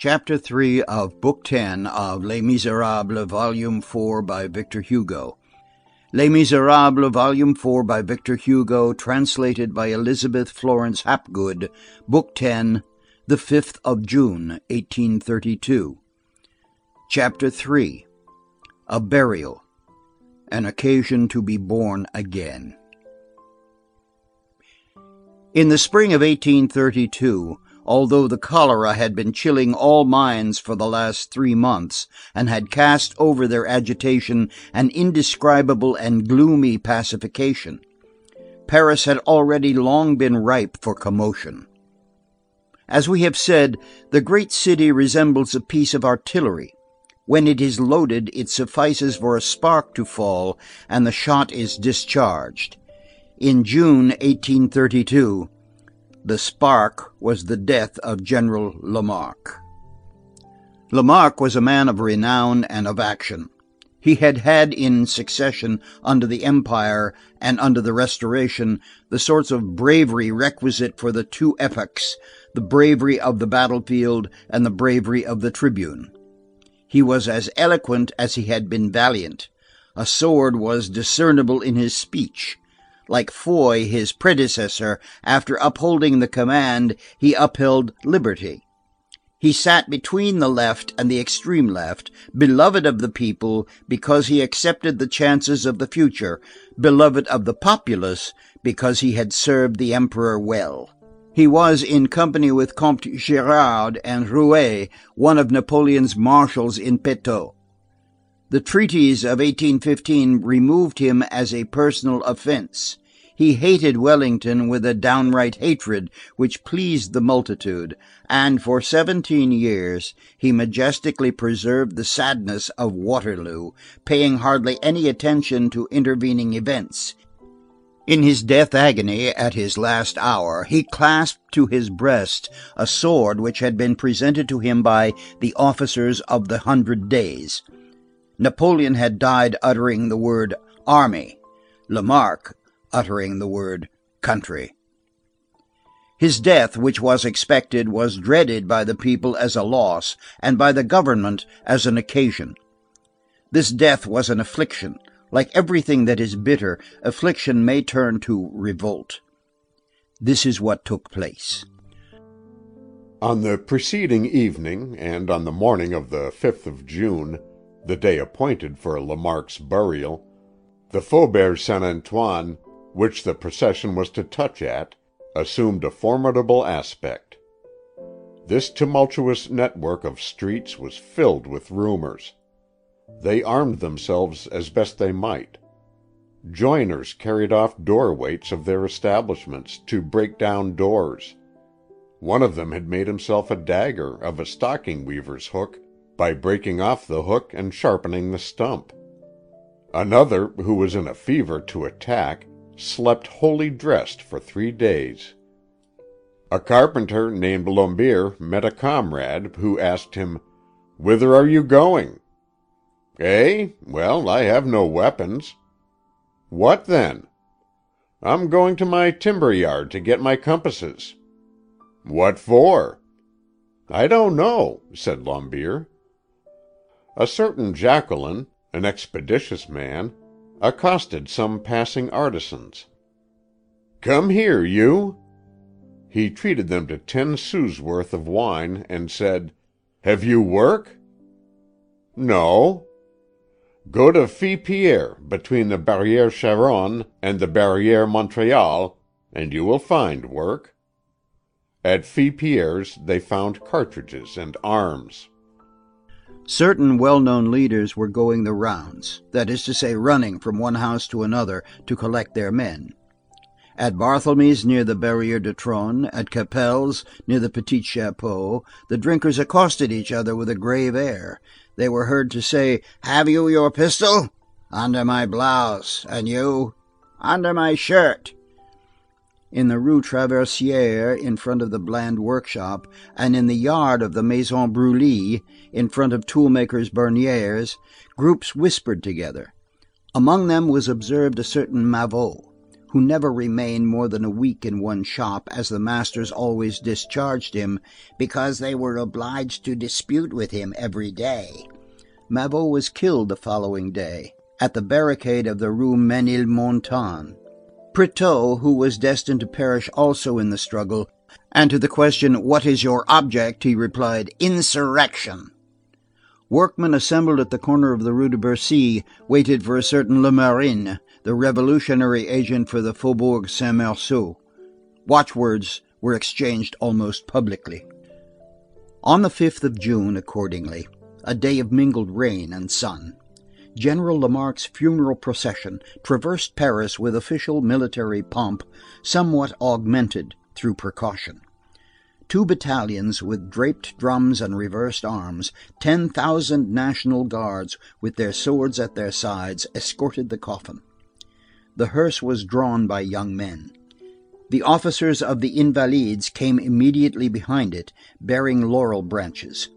Chapter 3 of Book 10 of Les Miserables, Volume 4 by Victor Hugo. Les Miserables, Volume 4 by Victor Hugo, translated by Elizabeth Florence Hapgood, Book 10, the 5th of June, 1832. Chapter 3 A Burial, an occasion to be born again. In the spring of 1832, although the cholera had been chilling all minds for the last three months, and had cast over their agitation an indescribable and gloomy pacification, Paris had already long been ripe for commotion. As we have said, the great city resembles a piece of artillery. When it is loaded, it suffices for a spark to fall, and the shot is discharged. In June, 1832, the spark was the death of General Lamarque. Lamarque was a man of renown and of action. He had had in succession, under the Empire and under the Restoration, the sorts of bravery requisite for the two epochs, the bravery of the battlefield and the bravery of the tribune. He was as eloquent as he had been valiant. A sword was discernible in his speech. Like Foy, his predecessor, after upholding the command, he upheld liberty. He sat between the left and the extreme left, beloved of the people because he accepted the chances of the future, beloved of the populace because he had served the Emperor well. He was, in company with Comte Gérard and Drouet, one of Napoleon's marshals in petto. The treaties of 1815 removed him as a personal offense. He hated Wellington with a downright hatred which pleased the multitude, and for seventeen years he majestically preserved the sadness of Waterloo, paying hardly any attention to intervening events. In his death agony, at his last hour, he clasped to his breast a sword which had been presented to him by the officers of the Hundred Days. Napoleon had died uttering the word army, Lamarque uttering the word country. His death, which was expected, was dreaded by the people as a loss, and by the government as an occasion. This death was an affliction. Like everything that is bitter, affliction may turn to revolt. This is what took place. On the preceding evening, and on the morning of the 5th of June, the day appointed for Lamarque's burial, the Faubourg Saint Antoine, which the procession was to touch at, assumed a formidable aspect. This tumultuous network of streets was filled with rumors. They armed themselves as best they might. Joiners carried off door weights of their establishments to break down doors. One of them had made himself a dagger of a stocking weaver's hook by breaking off the hook and sharpening the stump. Another, who was in a fever to attack, slept wholly dressed for three days. A carpenter named Lombier met a comrade, who asked him, Whither are you going? Eh? Well, I have no weapons. What then? I'm going to my timber yard to get my compasses. What for? I don't know, said Lombier. A certain Jacqueline, an expeditious man, accosted some passing artisans. Come here, you. He treated them to ten sous' worth of wine, and said, Have you work? No. Go to Filspierre, between the Barrière Charonne and the Barrière Montreuil, and you will find work. At Filspierre's they found cartridges and arms. Certain well known leaders were going the rounds, that is to say, running from one house to another to collect their men. At Barthélemy's near the Barrière du Trône, at Capel's near the Petit Chapeau, the drinkers accosted each other with a grave air. They were heard to say: "Have you your pistol?" "Under my blouse." "And you?" "Under my shirt." In the Rue Traversière, in front of the Bland workshop, and in the yard of the Maison Brulée, in front of toolmakers Bernière's, groups whispered together. Among them was observed a certain Mavot, who never remained more than a week in one shop, as the masters always discharged him, because they were obliged to dispute with him every day. Mavot was killed the following day, at the barricade of the Rue Ménilmontant. Pretot, who was destined to perish also in the struggle, and to the question, "What is your object?" he replied, "Insurrection." Workmen assembled at the corner of the Rue de Bercy waited for a certain Lamarine, the revolutionary agent for the Faubourg Saint Marceau. Watchwords were exchanged almost publicly. On the fifth of June, accordingly, a day of mingled rain and sun, General Lamarque's funeral procession traversed Paris with official military pomp, somewhat augmented through precaution. Two battalions with draped drums and reversed arms, ten thousand National Guards with their swords at their sides, escorted the coffin. The hearse was drawn by young men. The officers of the Invalides came immediately behind it, bearing laurel branches.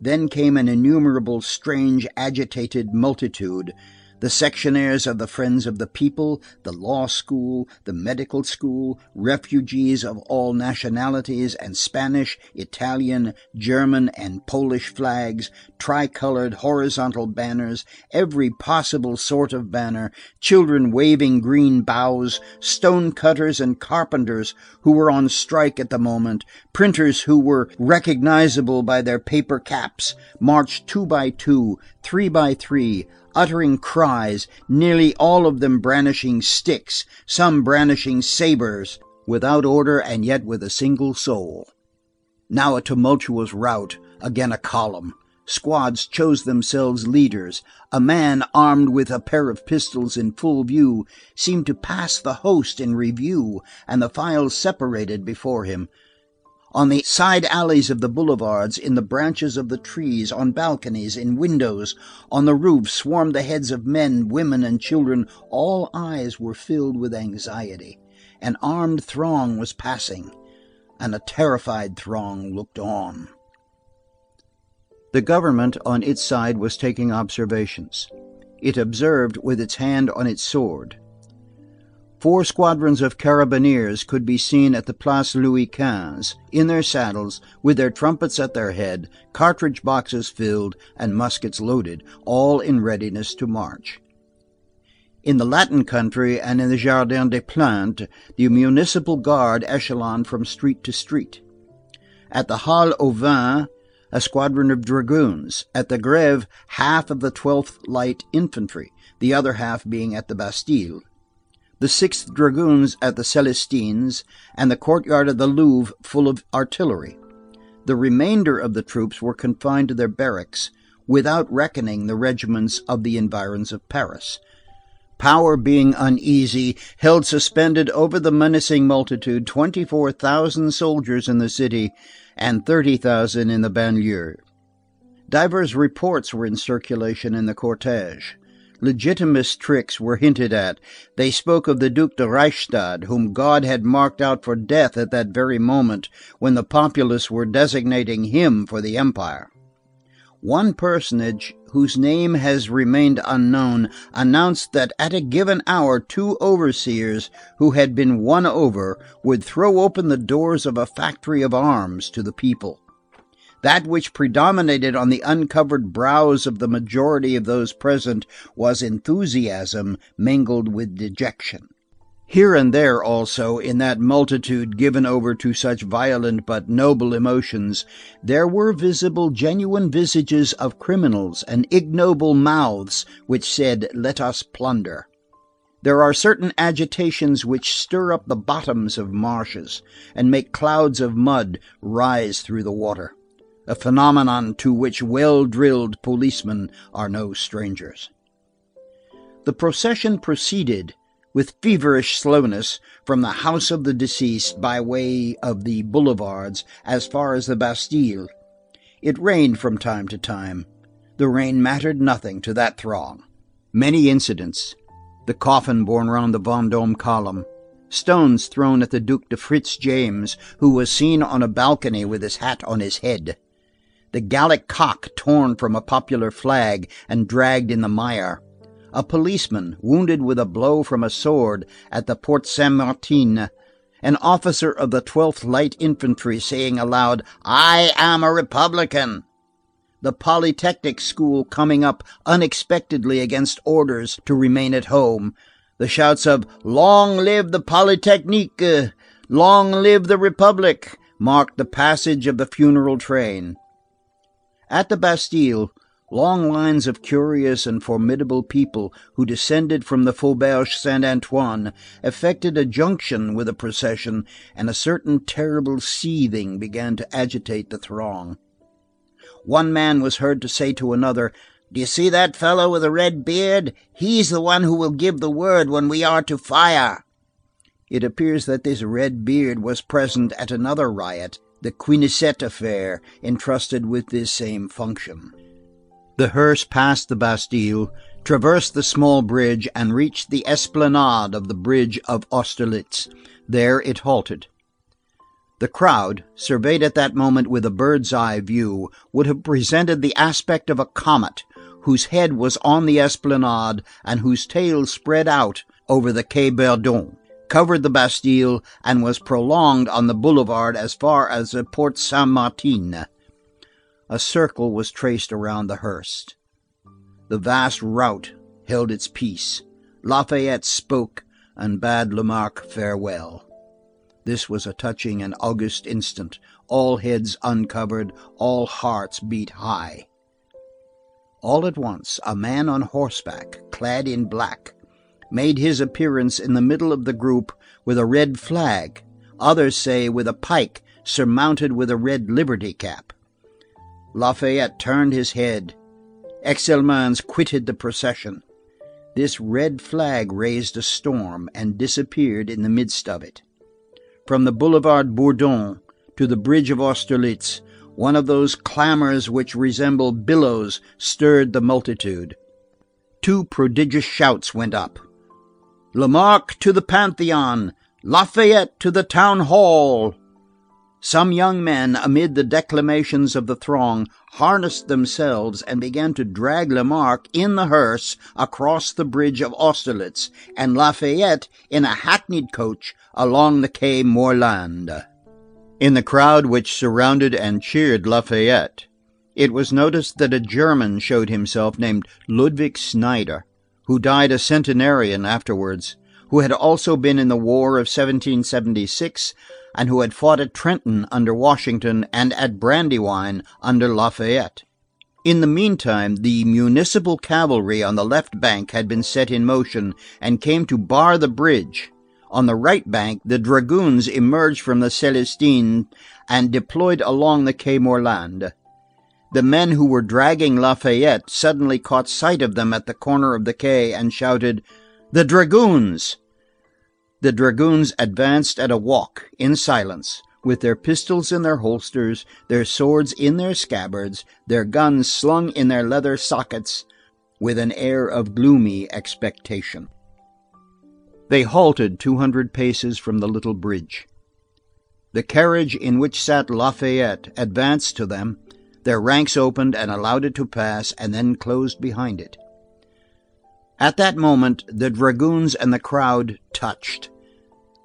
Then came an innumerable strange agitated multitude, the sectionaires of the Friends of the People, the law school, the medical school, refugees of all nationalities and Spanish, Italian, German and Polish flags, tricolored, horizontal banners, every possible sort of banner, children waving green boughs, stone cutters and carpenters who were on strike at the moment, printers who were recognizable by their paper caps, marched two by two, three by three, uttering cries, nearly all of them brandishing sticks, some brandishing sabers, without order and yet with a single soul. Now a tumultuous rout, again a column. Squads chose themselves leaders. A man armed with a pair of pistols in full view seemed to pass the host in review, and the files separated before him. On the side alleys of the boulevards, in the branches of the trees, on balconies, in windows, on the roofs swarmed the heads of men, women and children; all eyes were filled with anxiety. An armed throng was passing, and a terrified throng looked on. The government on its side was taking observations. It observed with its hand on its sword. Four squadrons of carabineers could be seen at the Place Louis Quinze, in their saddles, with their trumpets at their head, cartridge boxes filled, and muskets loaded, all in readiness to march. In the Latin country and in the Jardin des Plantes, the municipal guard echeloned from street to street. At the Halles aux Vins, a squadron of dragoons; at the Grève, half of the 12th Light Infantry, the other half being at the Bastille; the Sixth Dragoons at the Célestins, and the courtyard of the Louvre full of artillery. The remainder of the troops were confined to their barracks, without reckoning the regiments of the environs of Paris. Power being uneasy, held suspended over the menacing multitude twenty four thousand soldiers in the city and thirty thousand in the banlieue. Divers reports were in circulation in the cortège. Legitimist tricks were hinted at; they spoke of the Duc de Reichstadt, whom God had marked out for death at that very moment when the populace were designating him for the Empire. One personage, whose name has remained unknown, announced that at a given hour two overseers, who had been won over, would throw open the doors of a factory of arms to the people. That which predominated on the uncovered brows of the majority of those present was enthusiasm mingled with dejection. Here and there also, in that multitude given over to such violent but noble emotions, there were visible genuine visages of criminals and ignoble mouths which said: "Let us plunder." There are certain agitations which stir up the bottoms of marshes, and make clouds of mud rise through the water, a phenomenon to which well drilled policemen are no strangers. The procession proceeded with feverish slowness from the house of the deceased by way of the boulevards as far as the Bastille. It rained from time to time. The rain mattered nothing to that throng. Many incidents: the coffin borne round the Vendôme column; stones thrown at the Duc de Fitz James, who was seen on a balcony with his hat on his head; the Gallic cock torn from a popular flag and dragged in the mire a policeman wounded with a blow from a sword at the Porte Saint Martin, an officer of the 12th Light Infantry saying aloud: "I am a Republican!" the Polytechnic School coming up unexpectedly against orders to remain at home, the shouts of "Long live the Polytechnique! Long live the Republic!" marked the passage of the funeral train. At the Bastille, long lines of curious and formidable people who descended from the Faubourg Saint Antoine effected a junction with the procession, and a certain terrible seething began to agitate the throng. One man was heard to say to another: "Do you see that fellow with the red beard? He's the one who will give the word when we are to fire." It appears that this red beard was present at another riot, the Quénisset affair, entrusted with this same function. The hearse passed the Bastille, traversed the small bridge, and reached the esplanade of the bridge of Austerlitz. There it halted. The crowd, surveyed at that moment with a bird's eye view, would have presented the aspect of a comet whose head was on the esplanade and whose tail spread out over the Quai Bourdon, covered the Bastille, and was prolonged on the boulevard as far as the Porte Saint Martin. A circle was traced around the hearse. The vast rout held its peace. Lafayette spoke and bade Lamarque farewell. This was a touching and august instant, all heads uncovered, all hearts beat high. All at once, a man on horseback, clad in black, made his appearance in the middle of the group with a red flag, others say with a pike surmounted with a red liberty cap. Lafayette turned his head. Excelmans quitted the procession. This red flag raised a storm and disappeared in the midst of it. From the Boulevard Bourdon to the bridge of Austerlitz, one of those clamors which resemble billows stirred the multitude. Two prodigious shouts went up: "Lamarque to the Panthéon! Lafayette to the town hall!" Some young men, amid the declamations of the throng, harnessed themselves and began to drag Lamarque in the hearse across the bridge of Austerlitz, and Lafayette in a hackneyed coach along the Quai Morland. In the crowd which surrounded and cheered Lafayette, it was noticed that a German showed himself named Ludwig Snyder, who died a centenarian afterwards, who had also been in the war of 1776 and who had fought at Trenton under Washington and at Brandywine under Lafayette. In the meantime, the municipal cavalry on the left bank had been set in motion and came to bar the bridge. On the right bank, the dragoons emerged from the Célestins and deployed along the Quai Morland. The men who were dragging Lafayette suddenly caught sight of them at the corner of the quay and shouted: "The dragoons!" The dragoons advanced at a walk, in silence, with their pistols in their holsters, their swords in their scabbards, their guns slung in their leather sockets, with an air of gloomy expectation. They halted two hundred paces from the little bridge. The carriage in which sat Lafayette advanced to them, their ranks opened and allowed it to pass, and then closed behind it. At that moment, the dragoons and the crowd touched.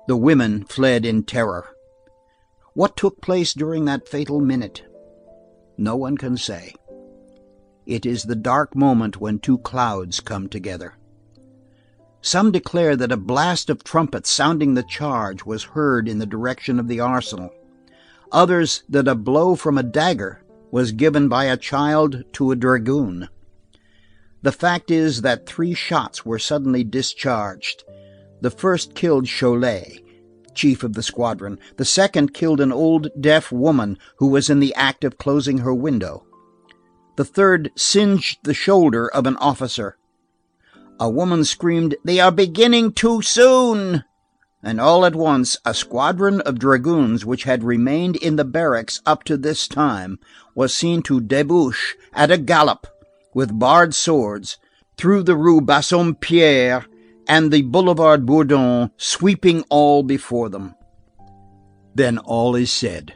The women fled in terror. What took place during that fatal minute? No one can say. It is the dark moment when two clouds come together. Some declare that a blast of trumpets sounding the charge was heard in the direction of the arsenal; others that a blow from a dagger was given by a child to a dragoon. The fact is that three shots were suddenly discharged. The first killed Cholet, chief of the squadron; the second killed an old deaf woman who was in the act of closing her window; the third singed the shoulder of an officer. A woman screamed: "They are beginning too soon!" And all at once, a squadron of dragoons which had remained in the barracks up to this time, was seen to debouch at a gallop with bared swords, through the Rue Bassompierre and the Boulevard Bourdon, sweeping all before them. Then all is said.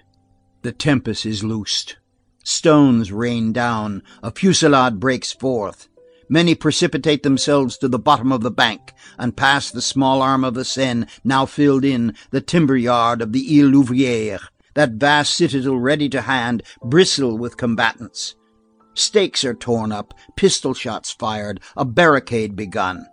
The tempest is loosed. Stones rain down, a fusillade breaks forth. Many precipitate themselves to the bottom of the bank, and pass the small arm of the Seine, now filled in, the timber yard of the Île Louviers, that vast citadel ready to hand, bristle with combatants. Stakes are torn up, pistol shots fired, a barricade begun.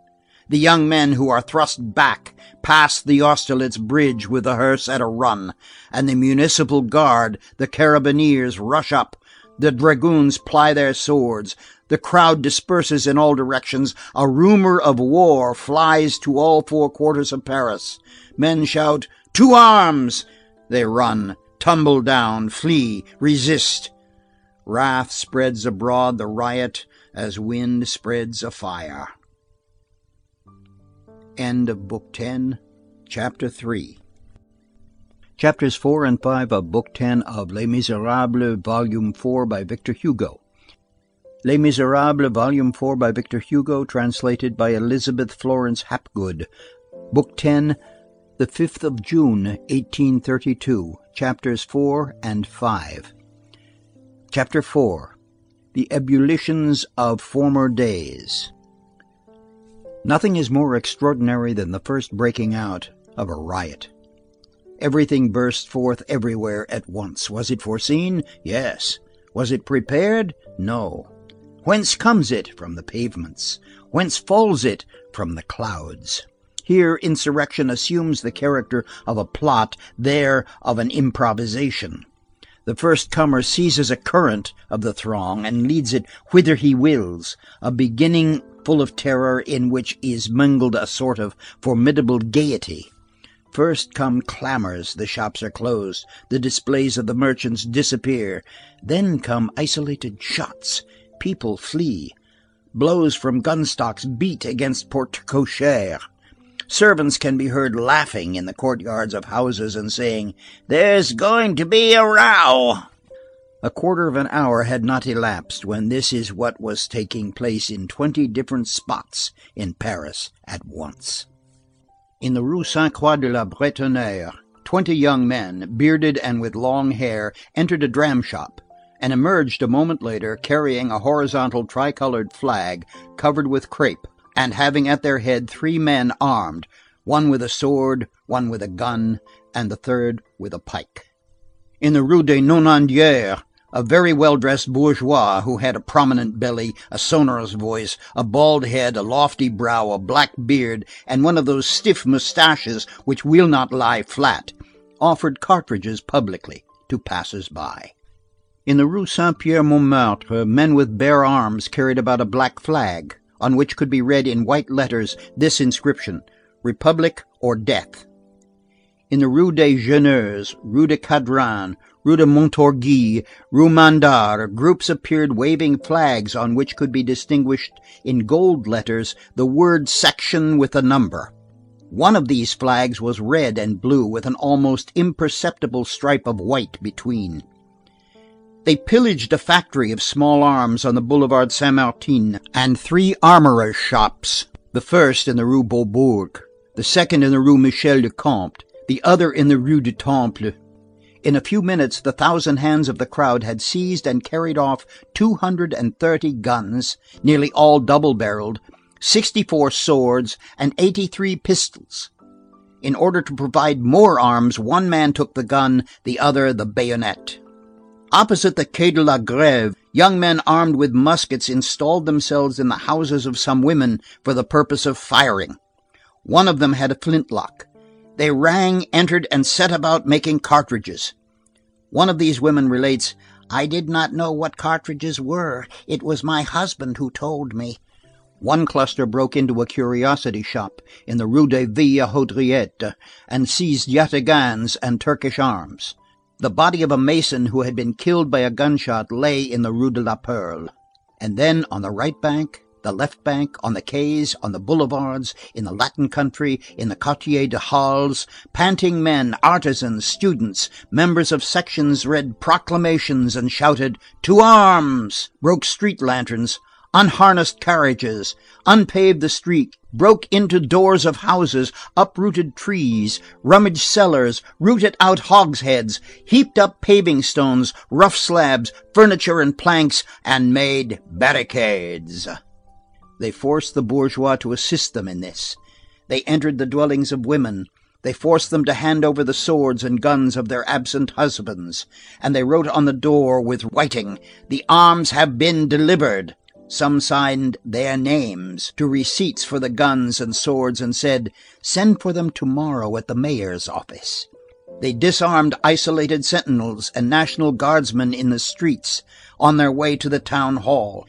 The young men who are thrust back pass the Austerlitz bridge with the hearse at a run, and the municipal guard, the carabineers, rush up, the dragoons ply their swords, the crowd disperses in all directions, a rumor of war flies to all four quarters of Paris. Men shout: "To arms!" They run, tumble down, flee, resist. Wrath spreads abroad the riot as wind spreads a fire. End of Book Ten, Chapter Three. Chapters four and five of Book Ten of Les Miserables, Volume Four by Victor Hugo. Les Miserables, Volume Four by Victor Hugo, translated by Elizabeth Florence Hapgood. Book Ten, the fifth of June, 1832. Chapters four and five. Chapter Four. The Ebullitions of Former Days. Nothing is more extraordinary than the first breaking out of a riot. Everything burst forth everywhere at once. Was it foreseen? Yes. Was it prepared? No. Whence comes it? From the pavements. Whence falls it? From the clouds. Here insurrection assumes the character of a plot, there of an improvisation. The first comer seizes a current of the throng and leads it whither he wills, a beginning full of terror in which is mingled a sort of formidable gaiety. First come clamors, the shops are closed, the displays of the merchants disappear. Then come isolated shots, people flee. Blows from gun stocks beat against porte cochère. Servants can be heard laughing in the courtyards of houses and saying: "There's going to be a row." A quarter of an hour had not elapsed when this is what was taking place in twenty different spots in Paris at once. In the Rue Sainte Croix de la Bretonnerie, twenty young men, bearded and with long hair, entered a dram shop, and emerged a moment later carrying a horizontal tricolored flag covered with crape, and having at their head three men armed, one with a sword, one with a gun, and the third with a pike. In the Rue des Nonaindières, a very well dressed bourgeois who had a prominent belly, a sonorous voice, a bald head, a lofty brow, a black beard, and one of those stiff moustaches which will not lie flat, offered cartridges publicly to passers by. In the Rue Saint Pierre Montmartre, men with bare arms carried about a black flag, on which could be read in white letters this inscription: Republic or Death. In the Rue des Jeuneurs, Rue de Cadran, Rue de Montorgueil, Rue Mandar, groups appeared waving flags on which could be distinguished in gold letters the word section with a number. One of these flags was red and blue with an almost imperceptible stripe of white between. They pillaged a factory of small arms on the Boulevard Saint Martin and three armorers' shops, the first in the Rue Beaubourg, the second in the Rue Michel le Comte, the other in the Rue du Temple. In a few minutes the thousand hands of the crowd had seized and carried off two hundred and thirty guns, nearly all double barreled, sixty four swords, and eighty three pistols. In order to provide more arms, one man took the gun, the other the bayonet. Opposite the Quai de la Grève, young men armed with muskets installed themselves in the houses of some women for the purpose of firing. One of them had a flintlock. They rang, entered, and set about making cartridges. One of these women relates: "I did not know what cartridges were. It was my husband who told me." One cluster broke into a curiosity shop in the Rue des Vieilles Haudriettes and seized yataghans and Turkish arms. The body of a mason who had been killed by a gunshot lay in the Rue de la Perle. And then on the right bank, the left bank, on the quays, on the boulevards, in the Latin country, in the Quartier des Halles, panting men, artisans, students, members of sections read proclamations and shouted: "To arms!" broke street lanterns, unharnessed carriages, unpaved the street, broke into doors of houses, uprooted trees, rummaged cellars, rooted out hogsheads, heaped up paving stones, rough slabs, furniture and planks, and made barricades. They forced the bourgeois to assist them in this. They entered the dwellings of women, they forced them to hand over the swords and guns of their absent husbands, and they wrote on the door with writing: "The arms have been delivered." Some signed their names to receipts for the guns and swords and said: "Send for them to morrow at the mayor's office." They disarmed isolated sentinels and National Guardsmen in the streets, on their way to the town hall.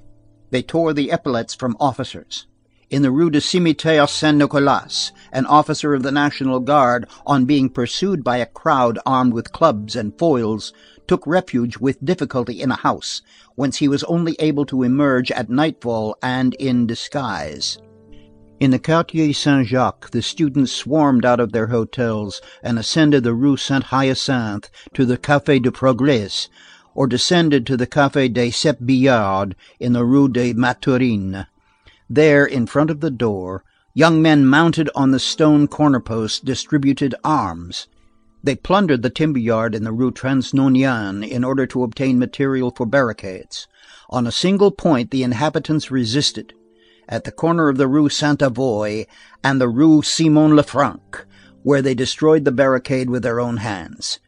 They tore the epaulets from officers. In the Rue du Cimetière Saint Nicolas, an officer of the National Guard, on being pursued by a crowd armed with clubs and foils, took refuge with difficulty in a house, whence he was only able to emerge at nightfall and in disguise. In the Quartier Saint Jacques, the students swarmed out of their hotels and ascended the Rue Saint Hyacinthe to the Café du Progrès, or descended to the Café des Sept Billards in the Rue des Mathurins. There, in front of the door, young men mounted on the stone corner posts distributed arms. They plundered the timber yard in the Rue Transnonain in order to obtain material for barricades. On a single point the inhabitants resisted, at the corner of the Rue Sainte Avoye and the Rue Simon le Franc, where they destroyed the barricade with their own hands.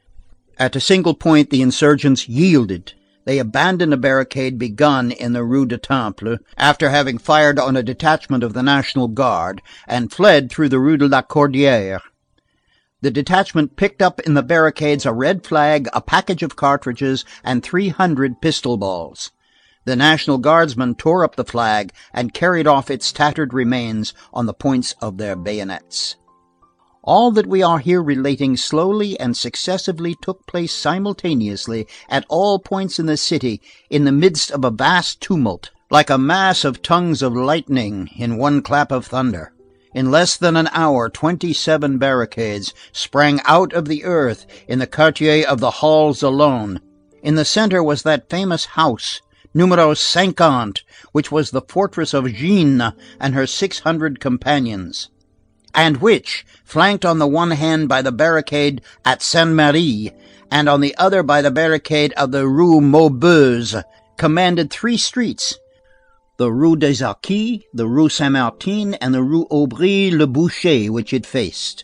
At a single point the insurgents yielded. They abandoned a barricade begun in the Rue du Temple, after having fired on a detachment of the National Guard, and fled through the Rue de la Corderie. The detachment picked up in the barricades a red flag, a package of cartridges, and three hundred pistol balls. The National Guardsmen tore up the flag and carried off its tattered remains on the points of their bayonets. All that we are here relating slowly and successively took place simultaneously at all points in the city in the midst of a vast tumult, like a mass of tongues of lightning in one clap of thunder. In less than an hour twenty seven barricades sprang out of the earth in the quartier of the Halles alone. In the center was that famous house, numero cinquante, which was the fortress of Jeanne and her six hundred companions and which, flanked on the one hand by the barricade at Saint Merry, and on the other by the barricade of the Rue Maubuée, commanded three streets, the Rue des Arcis, the Rue Saint Martin, and the Rue Aubry le Boucher, which it faced.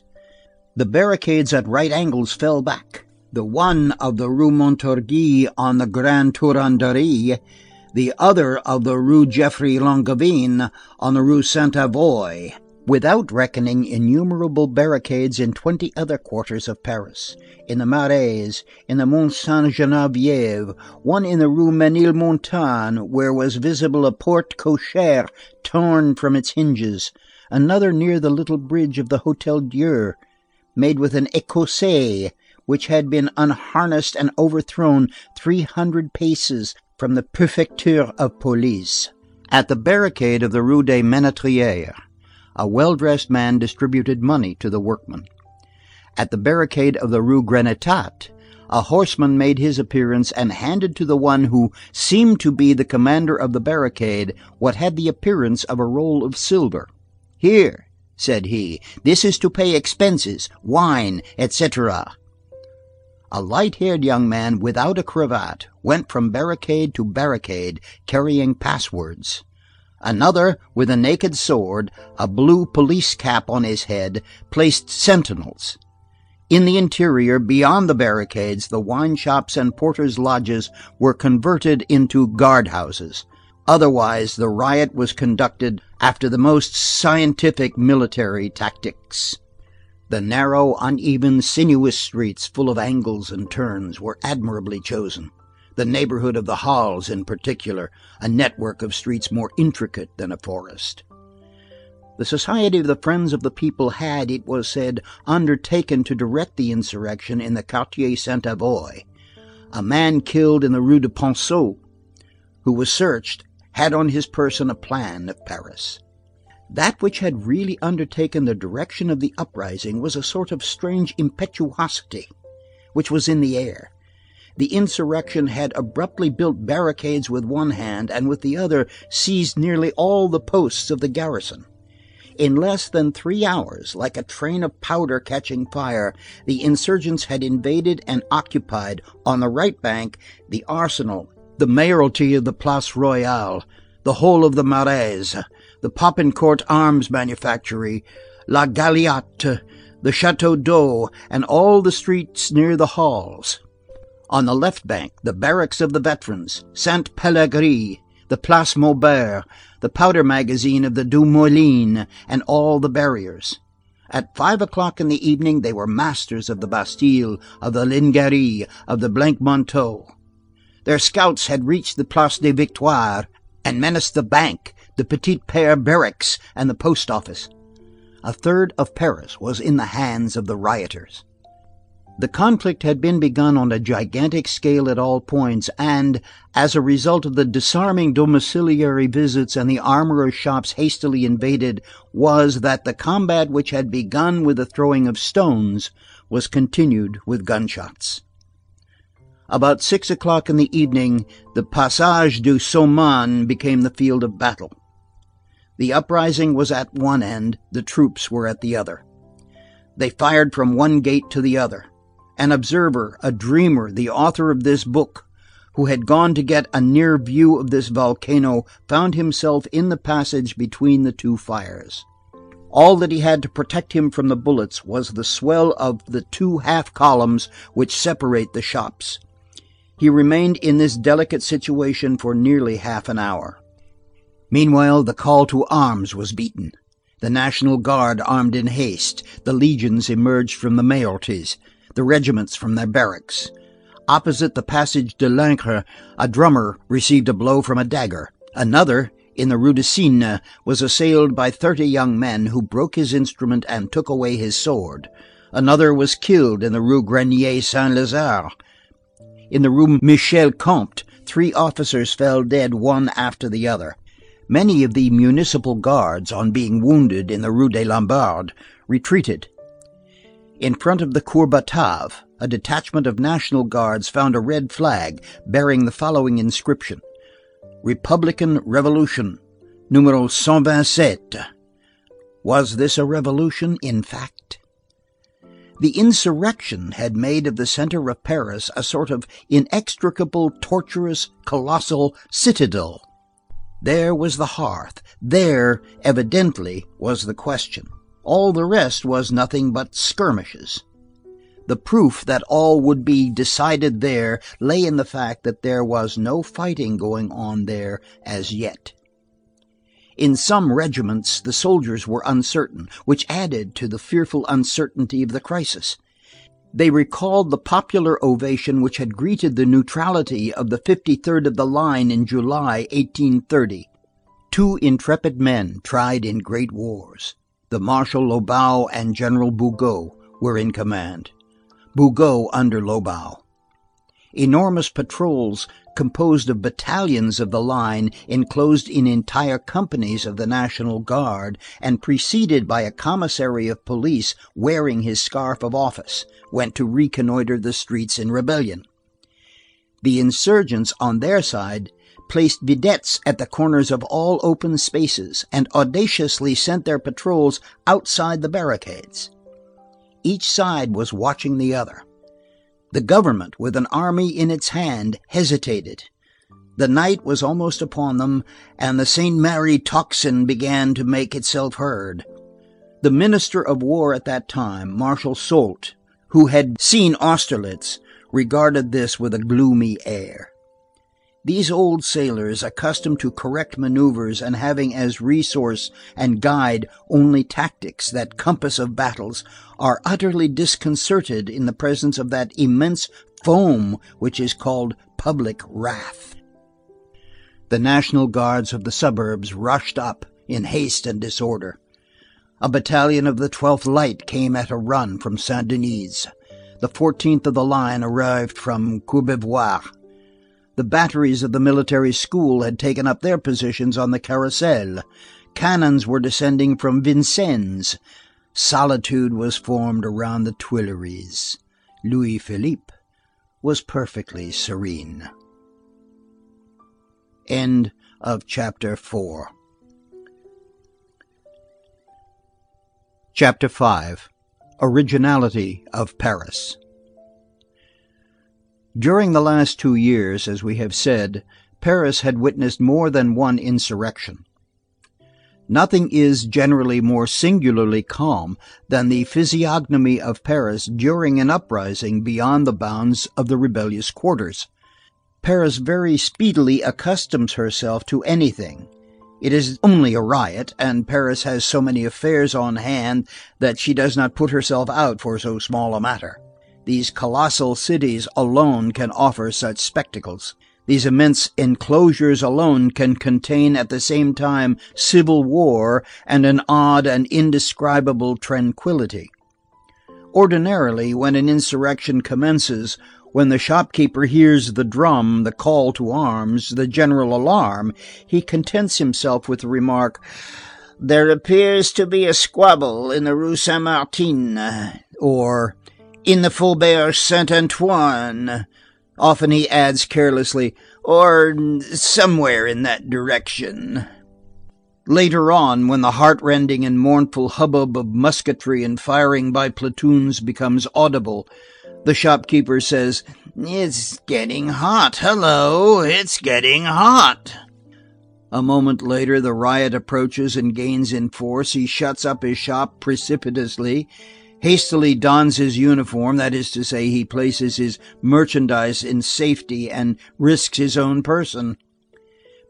The barricades at right angles fell back, the one of the Rue Montorgueil on the Grand Truanderie, the other of the Rue Geoffroy Langevin on the Rue Sainte Avoye without reckoning innumerable barricades in twenty other quarters of Paris, in the Marais, in the Mont Sainte Geneviève, one in the Rue Ménilmontant, where was visible a porte cochère torn from its hinges, another near the little bridge of the Hôtel Dieu, made with an écossais which had been unharnessed and overthrown three hundred paces from the Prefecture of Police. At the barricade of the Rue des Ménétriers, a well dressed man distributed money to the workmen. At the barricade of the Rue Grenetat, a horseman made his appearance and handed to the one who seemed to be the commander of the barricade what had the appearance of a roll of silver. "Here," said he, "this is to pay expenses, wine, etc." A light haired young man without a cravat went from barricade to barricade carrying passwords. Another, with a naked sword, a blue police cap on his head, placed sentinels. In the interior, beyond the barricades, the wine shops and porters' lodges were converted into guard houses. Otherwise, the riot was conducted after the most scientific military tactics. The narrow, uneven, sinuous streets, full of angles and turns, were admirably chosen the neighborhood of the Halles in particular, a network of streets more intricate than a forest. The Society of the Friends of the People had, it was said, undertaken to direct the insurrection in the Quartier Sainte Avoye. A man killed in the Rue de Ponceau, who was searched, had on his person a plan of Paris. That which had really undertaken the direction of the uprising was a sort of strange impetuosity which was in the air the insurrection had abruptly built barricades with one hand and with the other seized nearly all the posts of the garrison. In less than three hours, like a train of powder catching fire, the insurgents had invaded and occupied, on the right bank, the arsenal, the mayoralty of the Place Royale, the whole of the Marais, the Popincourt Arms Manufactory, La Galiote, the Château d'Eau, and all the streets near the halls. On the left bank, the barracks of the veterans, Sainte Pelagie, the Place Maubert, the powder magazine of the Deux Moulins, and all the barriers. At five o'clock in the evening they were masters of the Bastille, of the Lingerie, of the Blancs Manteaux. Their scouts had reached the Place des Victoires and menaced the bank, the Petit Père barracks, and the post office. A third of Paris was in the hands of the rioters. The conflict had been begun on a gigantic scale at all points, and, as a result of the disarming domiciliary visits and the armorers' shops hastily invaded, was that the combat which had begun with the throwing of stones was continued with gunshots. About six o'clock in the evening, the Passage du Saumon became the field of battle. The uprising was at one end, the troops were at the other. They fired from one gate to the other. An observer, a dreamer, the author of this book, who had gone to get a near view of this volcano, found himself in the passage between the two fires. All that he had to protect him from the bullets was the swell of the two half columns which separate the shops. He remained in this delicate situation for nearly half an hour. Meanwhile, the call to arms was beaten. The National Guard armed in haste, the legions emerged from the mayoralties the regiments from their barracks. Opposite the Passage de l'Ancre, a drummer received a blow from a dagger. Another, in the Rue de Cygne, was assailed by thirty young men who broke his instrument and took away his sword. Another was killed in the Rue Grenier Saint Lazare. In the Rue Michel Comte, three officers fell dead one after the other. Many of the municipal guards, on being wounded in the Rue des Lombards, retreated. In front of the Cour Batave, a detachment of National Guards found a red flag bearing the following inscription: Republican Revolution, numero 127. Was this a revolution in fact? The insurrection had made of the center of Paris a sort of inextricable, tortuous, colossal citadel. There was the hearth, there, evidently, was the question. All the rest was nothing but skirmishes. The proof that all would be decided there lay in the fact that there was no fighting going on there as yet. In some regiments the soldiers were uncertain, which added to the fearful uncertainty of the crisis. They recalled the popular ovation which had greeted the neutrality of the 53rd of the line in July, 1830. Two intrepid men tried in great wars. The Marshal Lobau and General Bugeaud were in command, Bugeaud under Lobau. Enormous patrols, composed of battalions of the line, enclosed in entire companies of the National Guard, and preceded by a commissary of police wearing his scarf of office, went to reconnoitre the streets in rebellion. The insurgents, on their side, placed vedettes at the corners of all open spaces, and audaciously sent their patrols outside the barricades. Each side was watching the other. The government, with an army in its hand, hesitated. The night was almost upon them, and the Saint Merry tocsin began to make itself heard. The minister of war at that time, Marshal Soult, who had seen Austerlitz, regarded this with a gloomy air. These old sailors, accustomed to correct maneuvers and having as resource and guide only tactics, that compass of battles, are utterly disconcerted in the presence of that immense foam which is called public wrath. The National Guards of the suburbs rushed up in haste and disorder. A battalion of the 12th Light came at a run from Saint Denis. The 14th of the line arrived from Courbevoie. The batteries of the military school had taken up their positions on the Carrousel. Cannons were descending from Vincennes. Solitude was formed around the Tuileries. Louis Philippe was perfectly serene. End of chapter 4. Chapter 5 Originality of Paris. During the last two years, as we have said, Paris had witnessed more than one insurrection. Nothing is generally more singularly calm than the physiognomy of Paris during an uprising beyond the bounds of the rebellious quarters. Paris very speedily accustoms herself to anything. It is only a riot, and Paris has so many affairs on hand that she does not put herself out for so small a matter. These colossal cities alone can offer such spectacles. These immense enclosures alone can contain at the same time civil war and an odd and indescribable tranquillity. Ordinarily, when an insurrection commences, when the shopkeeper hears the drum, the call to arms, the general alarm, he contents himself with the remark: "There appears to be a squabble in the Rue Saint Martin," or "in the Faubourg Saint Antoine." Often he adds carelessly: "or somewhere in that direction." Later on, when the heartrending and mournful hubbub of musketry and firing by platoons becomes audible, the shopkeeper says: "It's getting hot. Hello, it's getting hot." A moment later, the riot approaches and gains in force. He shuts up his shop precipitately, hastily dons his uniform, that is to say, he places his merchandise in safety and risks his own person.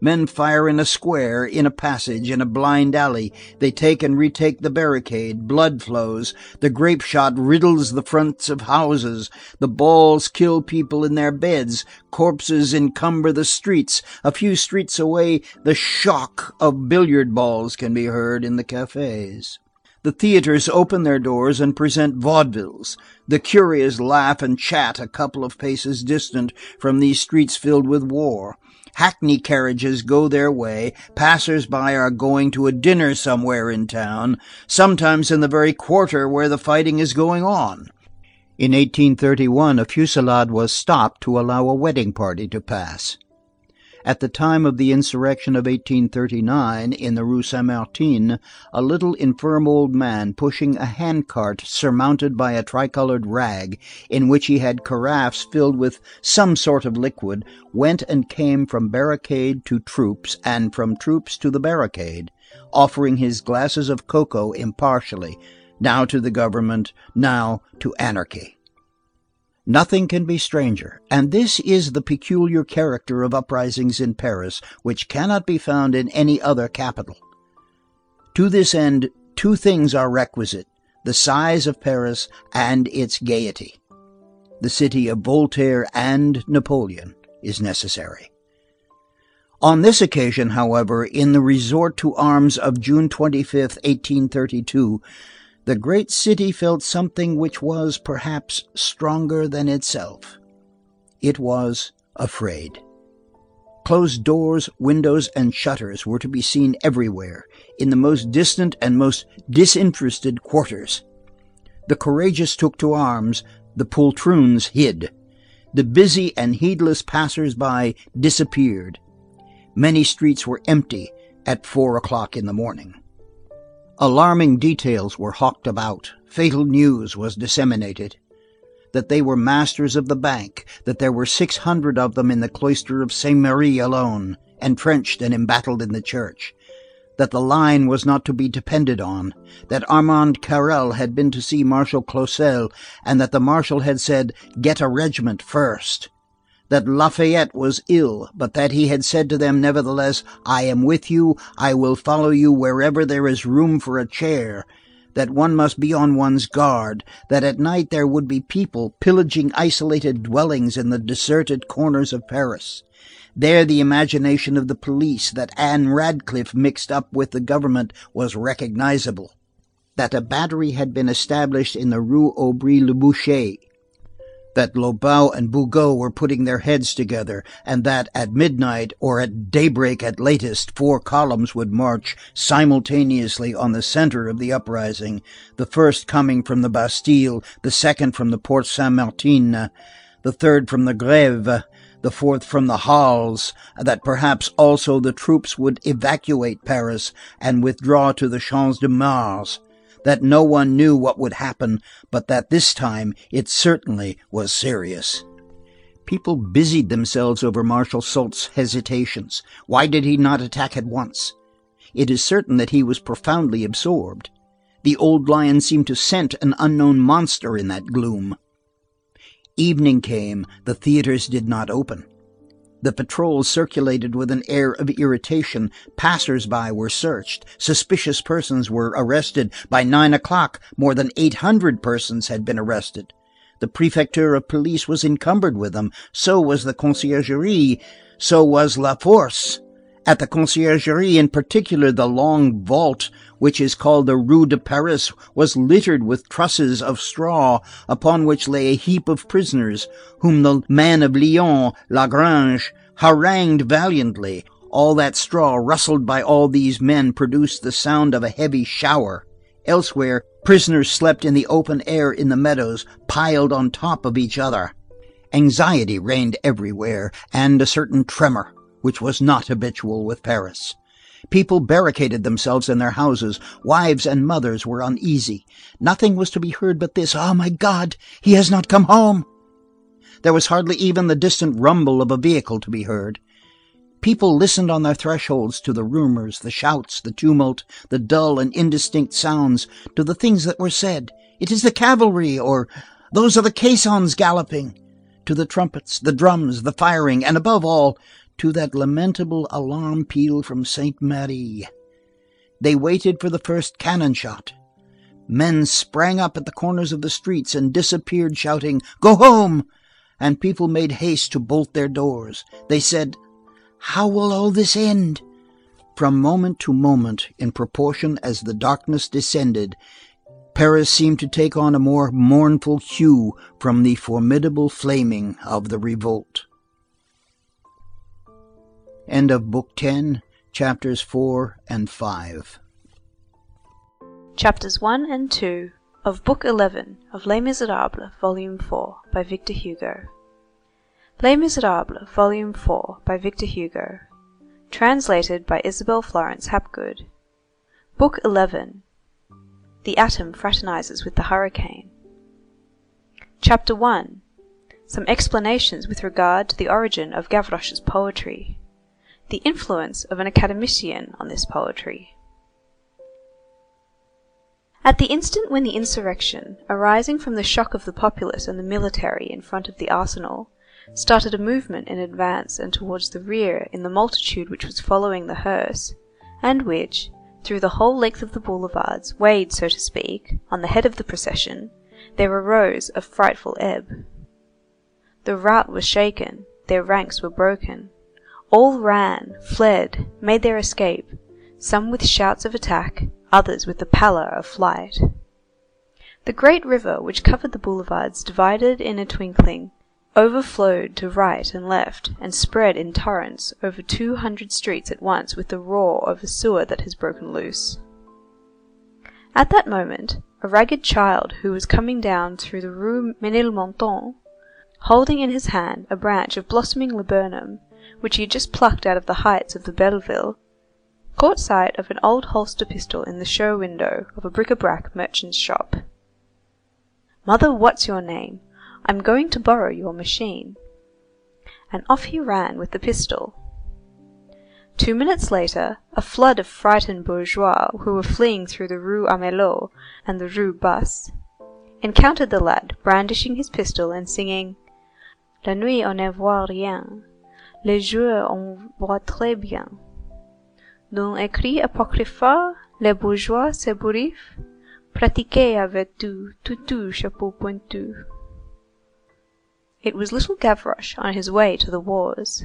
Men fire in a square, in a passage, in a blind alley; they take and retake the barricade; blood flows; the grape shot riddles the fronts of houses; the balls kill people in their beds; corpses encumber the streets; a few streets away the shock of billiard balls can be heard in the cafés. The theatres open their doors and present vaudevilles; the curious laugh and chat a couple of paces distant from these streets filled with war. Hackney carriages go their way; passers by are going to a dinner somewhere in town, sometimes in the very quarter where the fighting is going on. In 1831 a fusillade was stopped to allow a wedding party to pass. At the time of the insurrection of 1839, in the Rue Saint Martin, a little infirm old man pushing a hand cart surmounted by a tricolored rag, in which he had carafes filled with some sort of liquid, went and came from barricade to troops and from troops to the barricade, offering his glasses of cocoa impartially, now to the government, now to anarchy. Nothing can be stranger, and this is the peculiar character of uprisings in Paris which cannot be found in any other capital. To this end two things are requisite: the size of Paris and its gaiety. The city of Voltaire and Napoleon is necessary. On this occasion, however, in the resort to arms of June 25, 1832, the great city felt something which was, perhaps, stronger than itself. It was afraid. Closed doors, windows, and shutters were to be seen everywhere, in the most distant and most disinterested quarters. The courageous took to arms, the poltroons hid. The busy and heedless passers by disappeared. Many streets were empty at four o'clock in the morning. Alarming details were hawked about, fatal news was disseminated. That they were masters of the bank, that there were six hundred of them in the cloister of Saint Merry alone, entrenched and embattled in the church; that the line was not to be depended on; that Armand Carrel had been to see Marshal Clausel, and that the marshal had said: "Get a regiment first." That Lafayette was ill, but that he had said to them, nevertheless: "I am with you, I will follow you wherever there is room for a chair"; that one must be on one's guard; that at night there would be people pillaging isolated dwellings in the deserted corners of Paris. There the imagination of the police, that Anne Radcliffe mixed up with the government, was recognizable; that a battery had been established in the Rue Aubry le Boucher that Lobau and Bugeaud were putting their heads together, and that, at midnight, or at daybreak at latest, four columns would march simultaneously on the centre of the uprising, the first coming from the Bastille, the second from the Porte Saint Martin, the third from the Grève, the fourth from the Halles, that perhaps also the troops would evacuate Paris and withdraw to the Champs de Mars that no one knew what would happen, but that this time it certainly was serious. People busied themselves over Marshal Soult's hesitations. Why did he not attack at once? it is certain that he was profoundly absorbed. The old lion seemed to scent an unknown monster in that gloom. Evening came, the theatres did not open. The patrols circulated with an air of irritation, passers by were searched, suspicious persons were arrested, by nine o'clock more than eight hundred persons had been arrested. The Prefecture of Police was encumbered with them, so was the Conciergerie, so was La Force. At the Conciergerie in particular, the long vault which is called the Rue de Paris was littered with trusses of straw, upon which lay a heap of prisoners, whom the man of Lyons, Lagrange, harangued valiantly. All that straw rustled by all these men produced the sound of a heavy shower. Elsewhere, prisoners slept in the open air in the meadows, piled on top of each other. Anxiety reigned everywhere, and a certain tremor which was not habitual with Paris. People barricaded themselves in their houses, wives and mothers were uneasy. Nothing was to be heard but this: "Ah, my God! He has not come home!" There was hardly even the distant rumble of a vehicle to be heard. People listened on their thresholds to the rumors, the shouts, the tumult, the dull and indistinct sounds, to the things that were said: "It is the cavalry," or "Those are the caissons galloping," to the trumpets, the drums, the firing, and above all, to that lamentable alarm peal from Saint Merry. They waited for the first cannon shot. Men sprang up at the corners of the streets and disappeared shouting: "Go home!" and people made haste to bolt their doors. They said: "How will all this end?" From moment to moment, in proportion as the darkness descended, Paris seemed to take on a more mournful hue from the formidable flaming of the revolt. End of Book 10, Chapters 4 and 5. Chapters 1 and 2 of Book 11 of Les Miserables, Volume 4, by Victor Hugo. Les Miserables, Volume 4, by Victor Hugo. Translated by Isabel Florence Hapgood. Book 11 The Atom Fraternizes with the Hurricane. Chapter 1 Some explanations with regard to the origin of Gavroche's poetry. The influence of an academician on this poetry. At the instant when the insurrection, arising from the shock of the populace and the military in front of the Arsenal, started a movement in advance and towards the rear in the multitude which was following the hearse, and which, through the whole length of the boulevards, weighed, so to speak, on the head of the procession, there arose a frightful ebb. The rout was shaken, their ranks were broken. All ran, fled, made their escape, some with shouts of attack, others with the pallor of flight. The great river which covered the boulevards divided in a twinkling, overflowed to right and left, and spread in torrents over two hundred streets at once with the roar of a sewer that has broken loose. At that moment, a ragged child who was coming down through the Rue Ménilmontant, holding in his hand a branch of blossoming laburnum, which he had just plucked out of the heights of the Belleville, caught sight of an old holster pistol in the show window of a bric-à-brac merchant's shop. "Mother What's your name, I'm going to borrow your machine." And off he ran with the pistol. Two minutes later, a flood of frightened bourgeois who were fleeing through the Rue Amelot and the Rue Basse, encountered the lad brandishing his pistol and singing: "La nuit on ne voit rien, le jour on voit très bien. D'un écrit apocrypha les bourgeois s'ébouriffent, pratiqués avec du tutu chapeau pointu." It was little Gavroche on his way to the wars.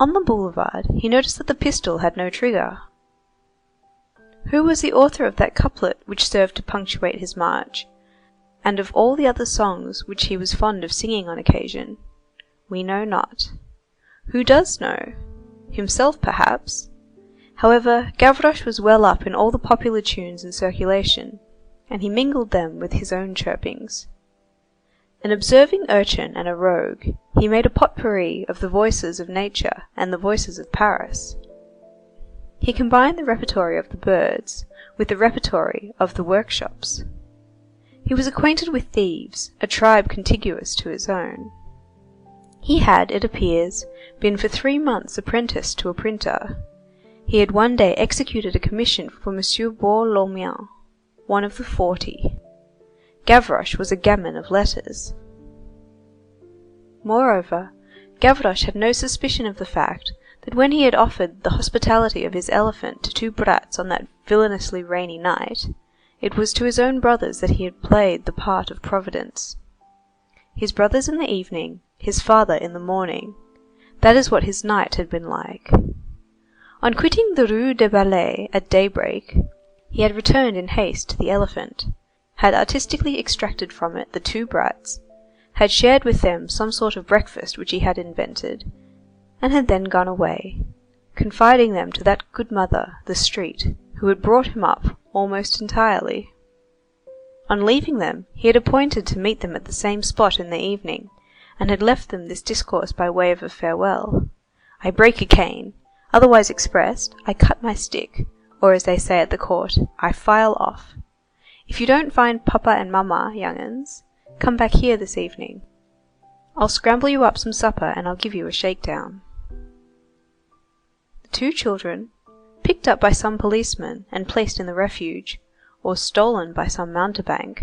On the boulevard, he noticed that the pistol had no trigger. Who was the author of that couplet which served to punctuate his march, and of all the other songs which he was fond of singing on occasion? We know not. Who does know? Himself, perhaps. However, Gavroche was well up in all the popular tunes in circulation, and he mingled them with his own chirpings. An observing urchin and a rogue, he made a potpourri of the voices of nature and the voices of Paris. He combined the repertory of the birds with the repertory of the workshops. He was acquainted with thieves, a tribe contiguous to his own. He had, it appears, been for three months apprenticed to a printer. he had one day executed a commission for Monsieur Baour Lormian, one of the Forty. Gavroche was a gamin of letters. Moreover, Gavroche had no suspicion of the fact that when he had offered the hospitality of his elephant to two brats on that villainously rainy night, it was to his own brothers that he had played the part of Providence. His brothers in the evening, his father in the morning, that is what his night had been like. On quitting the Rue des Ballets at daybreak, he had returned in haste to the elephant, had artistically extracted from it the two brats, had shared with them some sort of breakfast which he had invented, and had then gone away, confiding them to that good mother, the street, who had brought him up almost entirely. On leaving them, he had appointed to meet them at the same spot in the evening, and had left them this discourse by way of a farewell: "I break a cane. Otherwise expressed, I cut my stick, or as they say at the court, I file off. If you don't find papa and mamma, young 'uns, come back here this evening. I'll scramble you up some supper and I'll give you a shakedown." The two children, picked up by some policeman and placed in the refuge, or stolen by some mountebank,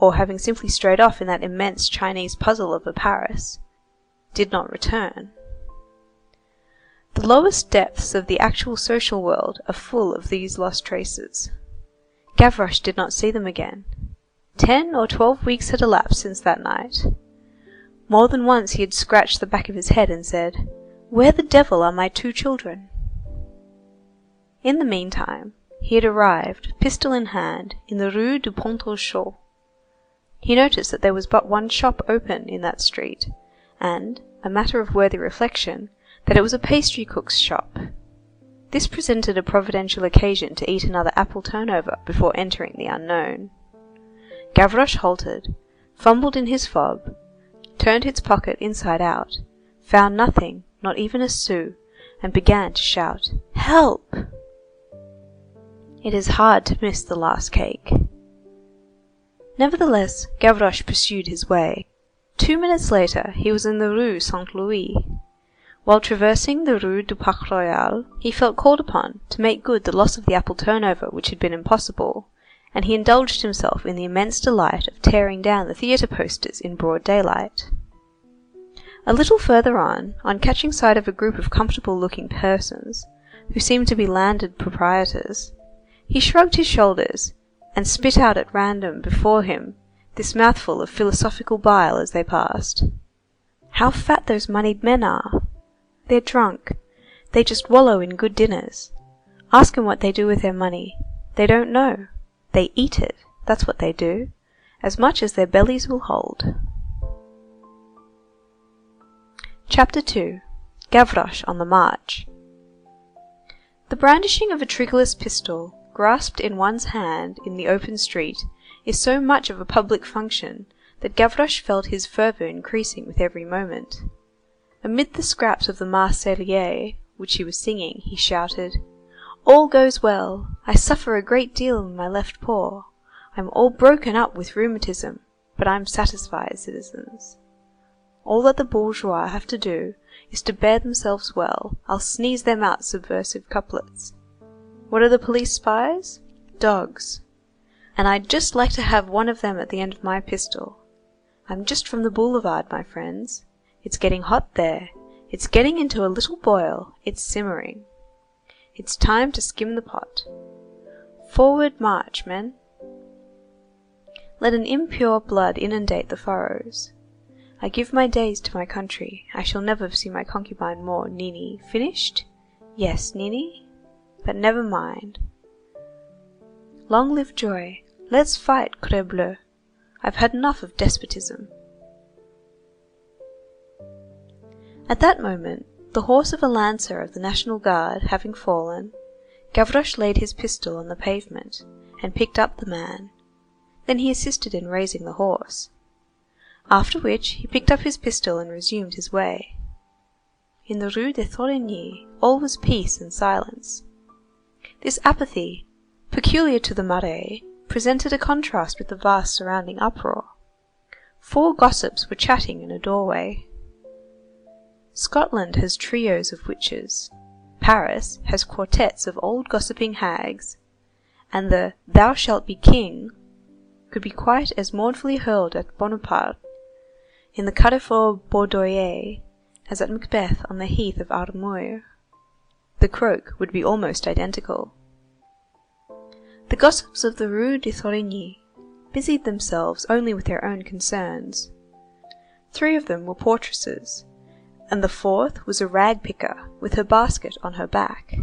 or having simply strayed off in that immense Chinese puzzle of a Paris, did not return. The lowest depths of the actual social world are full of these lost traces. Gavroche did not see them again. Ten or twelve weeks had elapsed since that night. More than once he had scratched the back of his head and said: "Where the devil are my two children?" In the meantime, he had arrived, pistol in hand, in the Rue du Pont aux Choux. He noticed that there was but one shop open in that street, and, a matter of worthy reflection, that it was a pastry cook's shop. This presented a providential occasion to eat another apple turnover before entering the unknown. Gavroche halted, fumbled in his fob, turned his pocket inside out, found nothing, not even a sou, and began to shout: "Help!" It is hard to miss the last cake. Nevertheless, Gavroche pursued his way. Two minutes later, he was in the Rue Saint Louis. While traversing the Rue du Parc Royal, he felt called upon to make good the loss of the apple turnover which had been impossible, and he indulged himself in the immense delight of tearing down the theatre posters in broad daylight. A little further on, on catching sight of a group of comfortable looking persons, who seemed to be landed proprietors, he shrugged his shoulders, and spit out at random before him this mouthful of philosophical bile as they passed: "How fat those moneyed men are! They're drunk. They just wallow in good dinners. Ask 'em what they do with their money. They don't know. They eat it, that's what they do, as much as their bellies will hold." CHAPTER II—GAVROCHE on the march The brandishing of a triggerless pistol, grasped in one's hand in the open street, is so much of a public function that Gavroche felt his fervor increasing with every moment. Amid the scraps of the Marseillaise which he was singing, he shouted:— "All goes well. I suffer a great deal in my left paw. I'm all broken up with rheumatism, but I'm satisfied, citizens. All that the bourgeois have to do is to bear themselves well. I'll sneeze them out subversive couplets. What are the police spies? Dogs. And I'd just like to have one of them at the end of my pistol. I'm just from the boulevard, my friends. It's getting hot there. It's getting into a little boil. It's simmering. It's time to skim the pot. Forward march, men! Let an impure blood inundate the furrows. I give my days to my country. I shall never see my concubine more. Nini, finished? Yes, Nini? But never mind. Long live joy! Let's fight, crebleu! I've had enough of despotism. At that moment, the horse of a lancer of the National Guard having fallen, Gavroche laid his pistol on the pavement, and picked up the man. Then he assisted in raising the horse. After which he picked up his pistol and resumed his way. In the Rue de Thorigny all was peace and silence. This apathy, peculiar to the Marais, presented a contrast with the vast surrounding uproar. Four gossips were chatting in a doorway. Scotland has trios of witches. Paris has quartettes of old gossiping hags, and the "Thou shalt be king" could be quite as mournfully hurled at Bonaparte in the Carrefour Baudoyer as at Macbeth on the heath of Armuyr. The croak would be almost identical. The gossips of the Rue de Thorigny busied themselves only with their own concerns. Three of them were portresses, and the fourth was a rag picker with her basket on her back.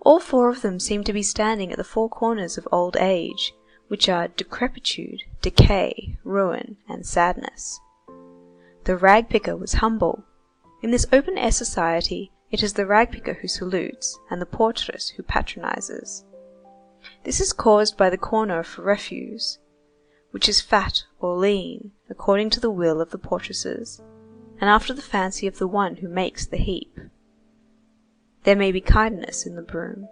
All four of them seemed to be standing at the four corners of old age, which are decrepitude, decay, ruin, and sadness. The rag picker was humble. In this open air society, it is the rag picker who salutes, and the portress who patronizes. This is caused by the corner for refuse, which is fat or lean, according to the will of the portresses, and after the fancy of the one who makes the heap. There may be kindness in the broom.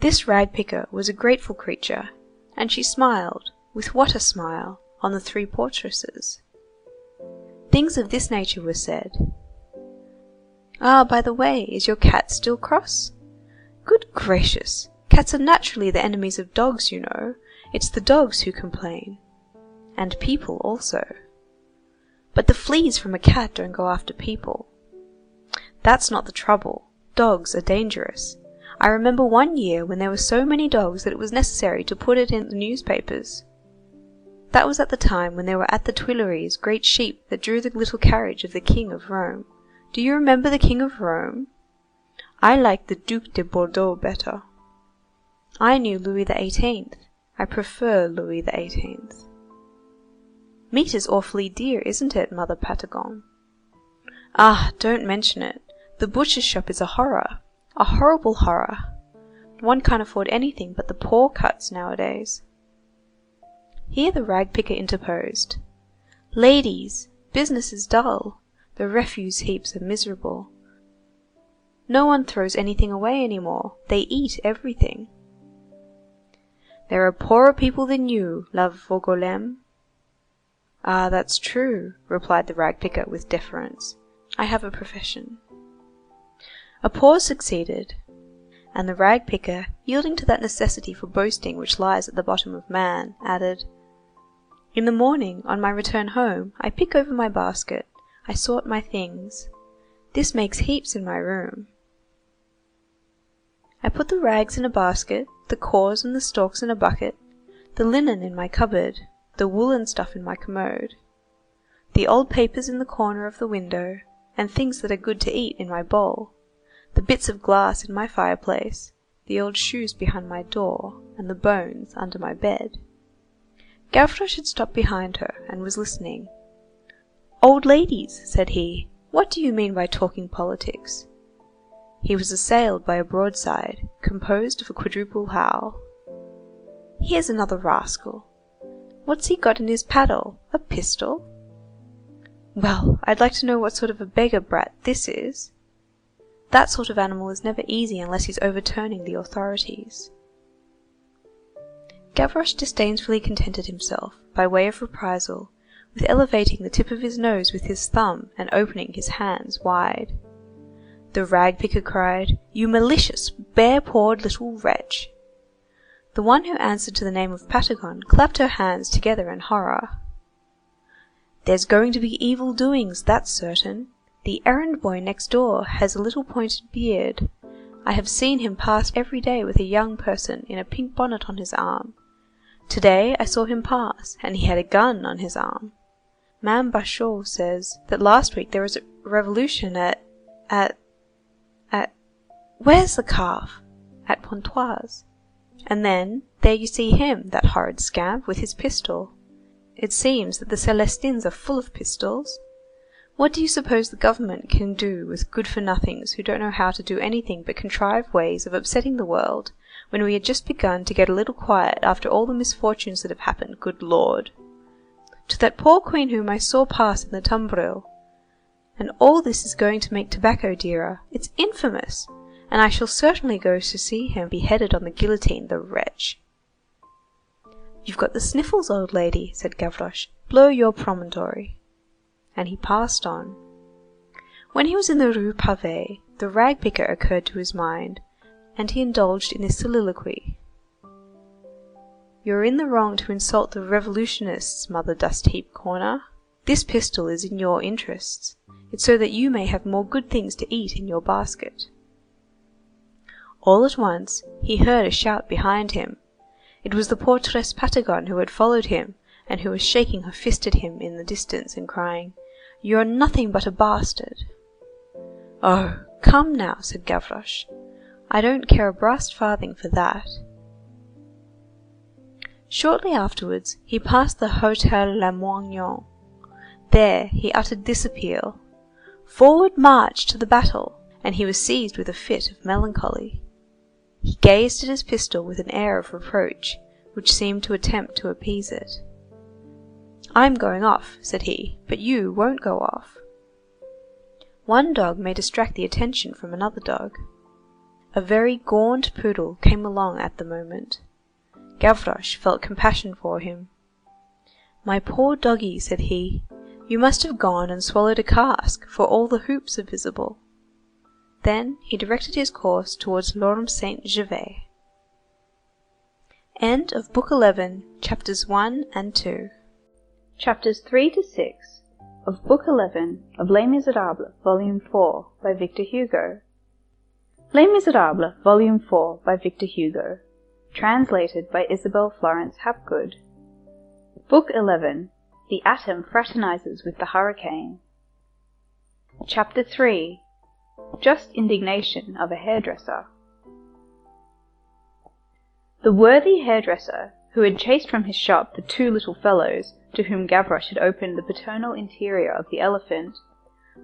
This rag picker was a grateful creature, and she smiled, with what a smile, on the three portresses. Things of this nature were said. Ah, by the way, is your cat still cross? Good gracious! Cats are naturally the enemies of dogs, you know. It's the dogs who complain. And people also. But the fleas from a cat don't go after people. That's not the trouble. Dogs are dangerous. I remember one year when there were so many dogs that it was necessary to put it in the newspapers. That was at the time when there were at the Tuileries great sheep that drew the little carriage of the King of Rome. Do you remember the King of Rome? I like the Duc de Bordeaux better. I knew Louis the Eighteenth. I prefer Louis the Eighteenth. Meat is awfully dear, isn't it, Mother Patagon? Ah, don't mention it. The butcher's shop is a horror. A horrible horror. One can't afford anything but the poor cuts nowadays. Here the rag picker interposed. Ladies, business is dull. The refuse heaps are miserable. No one throws anything away any more. They eat everything. There are poorer people than you, La Vargoulême. Ah, that's true, replied the rag picker with deference. I have a profession. A pause succeeded, and the rag picker, yielding to that necessity for boasting which lies at the bottom of man, added: In the morning, on my return home, I pick over my basket, I sort my things. This makes heaps in my room. I put the rags in a basket, the cores and the stalks in a bucket, the linen in my cupboard, the woollen stuff in my commode, the old papers in the corner of the window, and things that are good to eat in my bowl the bits of glass in my fireplace, the old shoes behind my door, and the bones under my bed. Gavroche had stopped behind her, and was listening. "Old ladies," said he, "what do you mean by talking politics?" He was assailed by a broadside, composed of a quadruple howl. "Here's another rascal. What's he got in his paddle? A pistol? Well, I'd like to know what sort of a beggar brat this is. That sort of animal is never easy unless he's overturning the authorities. Gavroche disdainfully contented himself, by way of reprisal, elevating the tip of his nose with his thumb and opening his hands wide. The rag picker cried, "You malicious, bare pawed little wretch!" The one who answered to the name of Patagon clapped her hands together in horror. "There's going to be evil doings, that's certain. The errand boy next door has a little pointed beard. I have seen him pass every day with a young person in a pink bonnet on his arm. To day I saw him pass, and he had a gun on his arm. Mame Bacheux says that last week there was a revolution at at at where's the calf? At Pontoise. And then, there you see him, that horrid scamp, with his pistol. It seems that the Célestins are full of pistols. What do you suppose the government can do with good for nothings who don't know how to do anything but contrive ways of upsetting the world, when we had just begun to get a little quiet after all the misfortunes that have happened, good Lord! To that poor queen whom I saw pass in the tumbril. And all this is going to make tobacco dearer. It's infamous! And I shall certainly go to see him beheaded on the guillotine, the wretch. You've got the sniffles, old lady, said Gavroche. Blow your promontory and he passed on. When he was in the Rue Pavée, the rag picker occurred to his mind, and he indulged in this soliloquy:— "You're in the wrong to insult the revolutionists, Mother Dust heap Corner. This pistol is in your interests. It's so that you may have more good things to eat in your basket." All at once, he heard a shout behind him. It was the portress Patagon who had followed him, and who was shaking her fist at him in the distance and crying:— "You're nothing but a bastard!" "Oh! come now," said Gavroche, "I don't care a brass farthing for that." Shortly afterwards, he passed the Hôtel Lamoignon. There, he uttered this appeal:— "Forward march to the battle!" and he was seized with a fit of melancholy. He gazed at his pistol with an air of reproach, which seemed to attempt to appease it. "I'm going off," said he, "but you won't go off." One dog may distract the attention from another dog. A very gaunt poodle came along at the moment. Gavroche felt compassion for him. "My poor doggy," said he, "you must have gone and swallowed a cask, for all the hoops are visible." Then he directed his course towards L'Orme Saint Gervais. End of Book Eleven, Chapters One and Two. Chapters 3 to 6 of Book 11 of Les Miserables, Volume 4, by Victor Hugo. Les Miserables, Volume 4, by Victor Hugo. Translated by Isabel Florence Hapgood. Book 11 The Atom Fraternizes with the Hurricane. Chapter 3 Just Indignation of a Hairdresser. The worthy hairdresser, who had chased from his shop the two little fellows to whom Gavroche had opened the paternal interior of the elephant,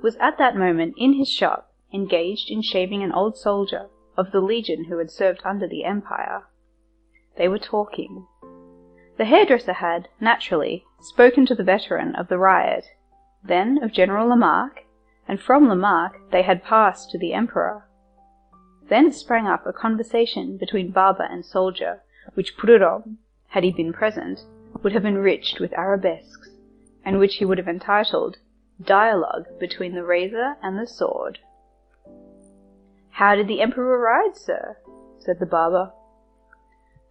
was at that moment in his shop engaged in shaving an old soldier of the Legion who had served under the Empire. They were talking. The hairdresser had, naturally, spoken to the veteran of the riot, then of General Lamarque, and from Lamarque they had passed to the Emperor. Then sprang up a conversation between barber and soldier, which Prudhomme, had he been present, would have enriched with arabesques, and which he would have entitled Dialogue between the Razor and the Sword. How did the Emperor ride, sir? said the barber.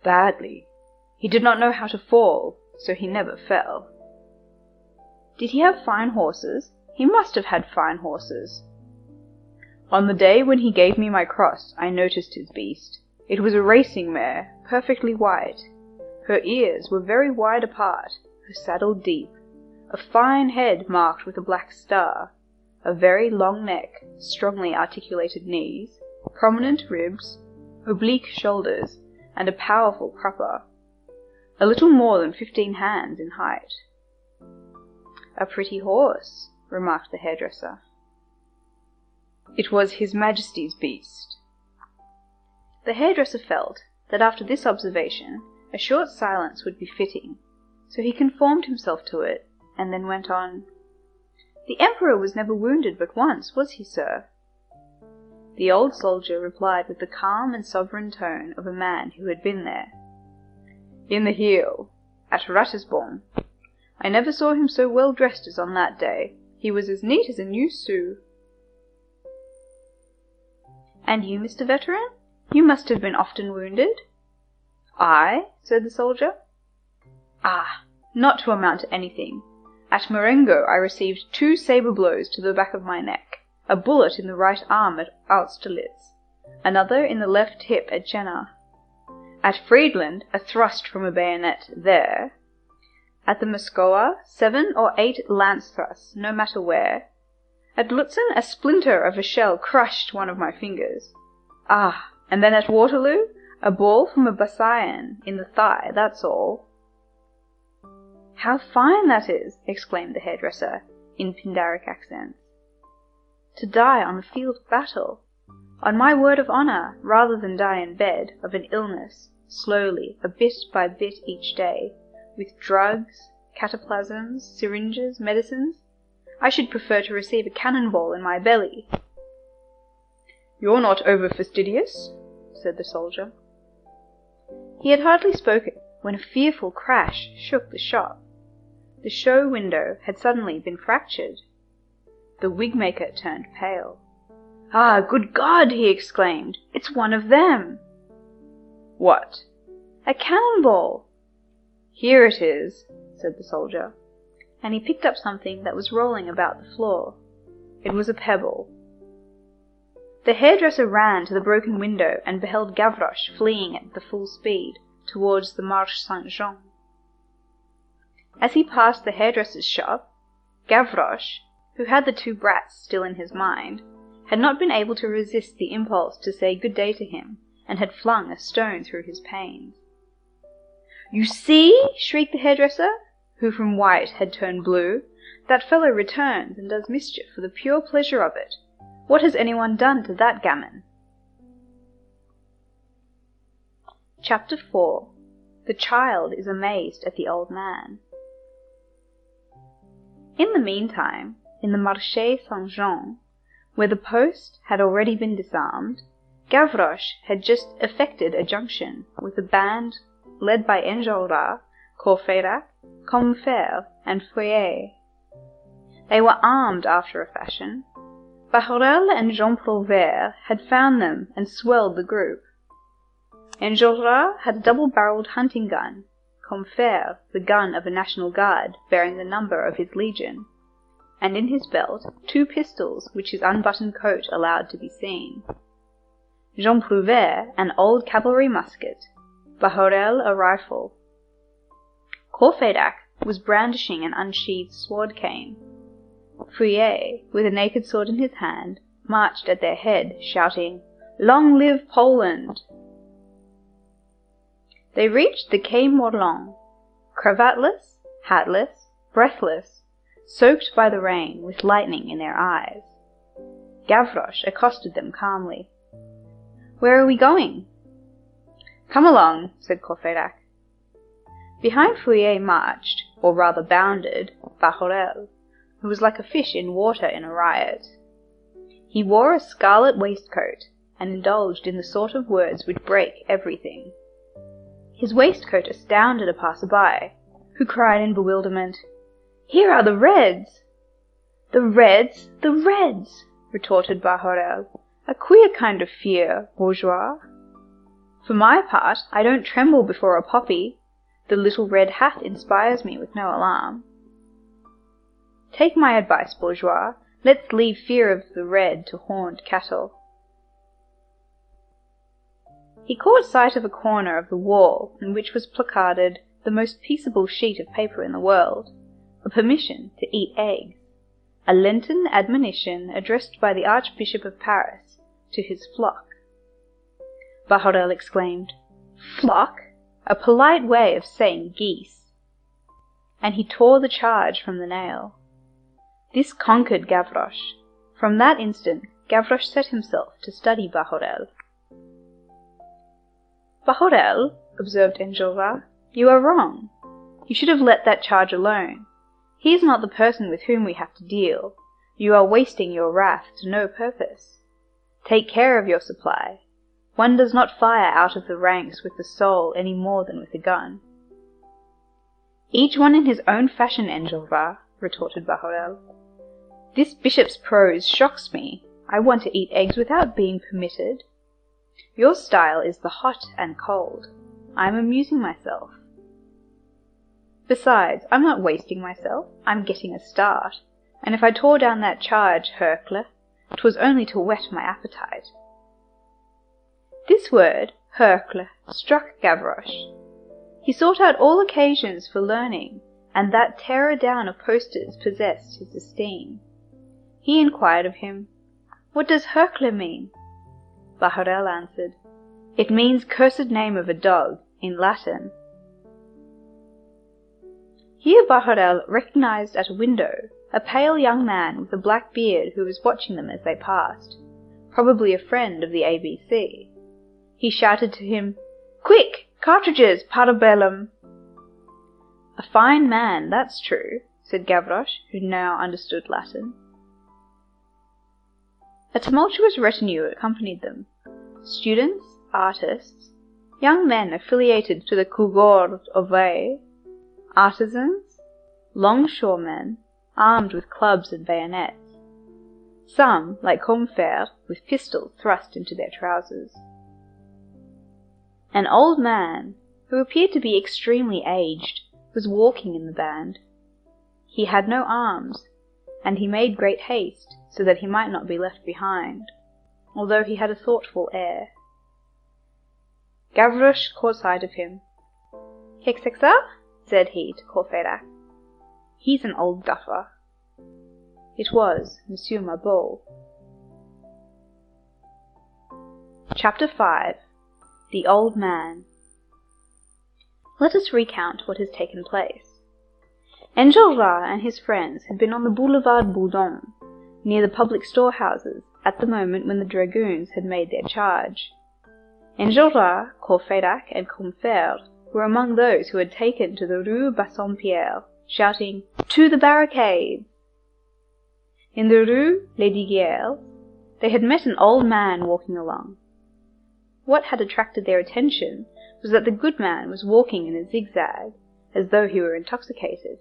Badly. He did not know how to fall, so he never fell. Did he have fine horses? He must have had fine horses. On the day when he gave me my cross, I noticed his beast. It was a racing mare, perfectly white. Her ears were very wide apart, her saddle deep, a fine head marked with a black star, a very long neck, strongly articulated knees, prominent ribs, oblique shoulders, and a powerful crupper, a little more than fifteen hands in height. A pretty horse, remarked the hairdresser. It was His Majesty's beast. The hairdresser felt that after this observation a short silence would be fitting, so he conformed himself to it, and then went on: "The Emperor was never wounded but once, was he, sir?" The old soldier replied with the calm and sovereign tone of a man who had been there: "In the heel, at Ratisbon. I never saw him so well dressed as on that day. He was as neat as a new sou." "And you, Mr. Veteran? You must have been often wounded?" "I?" said the soldier. "Ah! not to amount to anything. At Marengo I received two sabre blows to the back of my neck, a bullet in the right arm at Austerlitz, another in the left hip at Jena. At Friedland a thrust from a bayonet there. At the Moskowa seven or eight lance thrusts, no matter where. At Lutzen a splinter of a shell crushed one of my fingers. Ah! and then at Waterloo a ball from a biscayen in the thigh, that's all." "How fine that is!" exclaimed the hairdresser, in Pindaric accents. "To die on the field of battle! On my word of honor, rather than die in bed, of an illness, slowly, a bit by bit each day, with drugs, cataplasms, syringes, medicines, I should prefer to receive a cannon ball in my belly." "You're not over fastidious?" said the soldier. He had hardly spoken when a fearful crash shook the shop. The show window had suddenly been fractured. The wig-maker turned pale. Ah, good God! he exclaimed. It's one of them! What? A cannonball! Here it is, said the soldier, and he picked up something that was rolling about the floor. It was a pebble. The hairdresser ran to the broken window and beheld Gavroche fleeing at the full speed towards the Marché Saint Jean. As he passed the hairdresser's shop, Gavroche, who had the two brats still in his mind, had not been able to resist the impulse to say good day to him, and had flung a stone through his panes. You see, shrieked the hairdresser, who from white had turned blue, that fellow returns and does mischief for the pure pleasure of it. What has anyone done to that gamin? Chapter 4 The child is amazed at the old man. In the meantime, in the Marché Saint Jean, where the post had already been disarmed, Gavroche had just effected a junction with a band led by Enjolras, Courfeyrac, Combeferre, and Feuilly. They were armed after a fashion. Bahorel and Jean Prouvaire had found them and swelled the group. Enjolras had a double-barreled hunting gun, Combeferre the gun of a National Guard bearing the number of his legion, and in his belt two pistols which his unbuttoned coat allowed to be seen. Jean Prouvaire an old cavalry musket, Bahorel a rifle. Courfeyrac was brandishing an unsheathed sword cane. Feuilly, with a naked sword in his hand, marched at their head, shouting, Long live Poland! They reached the Quai Morland, cravatless, hatless, breathless, soaked by the rain, with lightning in their eyes. Gavroche accosted them calmly. Where are we going? Come along, said Courfeyrac. Behind Feuilly marched, or rather bounded, Bahorel, who was like a fish in water in a riot. He wore a scarlet waistcoat, and indulged in the sort of words which break everything. His waistcoat astounded a passer-by, who cried in bewilderment, Here are the Reds! The Reds! The Reds! retorted Bahorel. A queer kind of fear, bourgeois. For my part, I don't tremble before a poppy. The little red hat inspires me with no alarm. Take my advice, bourgeois. Let's leave fear of the red to horned cattle. He caught sight of a corner of the wall in which was placarded the most peaceable sheet of paper in the world, a permission to eat eggs, a Lenten admonition addressed by the Archbishop of Paris to his flock. Bahorel exclaimed, Flock? A polite way of saying geese. And he tore the charge from the nail. This conquered Gavroche. From that instant Gavroche set himself to study Bahorel. Bahorel, observed Enjolras, you are wrong. You should have let that charge alone. He is not the person with whom we have to deal. You are wasting your wrath to no purpose. Take care of your supply. One does not fire out of the ranks with the soul any more than with a gun. Each one in his own fashion, Enjolras, retorted Bahorel. This bishop's prose shocks me. I want to eat eggs without being permitted. Your style is the hot and cold. I am amusing myself. Besides, I'm not wasting myself. I'm getting a start. And if I tore down that charge, Hercle, 'twas only to whet my appetite. This word, Hercle, struck Gavroche. He sought out all occasions for learning, and that tearer down of posters possessed his esteem. He inquired of him, What does Hercle mean? Bahorel answered, It means cursed name of a dog, in Latin. Here Bahorel recognized at a window a pale young man with a black beard who was watching them as they passed, probably a friend of the ABC. He shouted to him, Quick! Cartridges, parabellum! A fine man, that's true, said Gavroche, who now understood Latin. A tumultuous retinue accompanied them, students, artists, young men affiliated to the Cougourde Ouvrier, artisans, longshoremen, armed with clubs and bayonets, some, like Combeferre, with pistols thrust into their trousers. An old man, who appeared to be extremely aged, was walking in the band. He had no arms, and he made great haste so that he might not be left behind, although he had a thoughtful air. Gavroche caught sight of him. "Qu'est-ce que ça?" Said he to Courfeyrac. "He's an old duffer." It was Monsieur Mabeuf. Chapter 5 The Old Man Let us recount what has taken place. Enjolras and his friends had been on the Boulevard Bourdon, near the public storehouses, at the moment when the dragoons had made their charge. Enjolras, Courfeyrac, and Combeferre were among those who had taken to the Rue Bassompierre, shouting, "To the barricades!" In the Rue Lesdiguieres they had met an old man walking along. What had attracted their attention was that the good man was walking in a zigzag, as though he were intoxicated.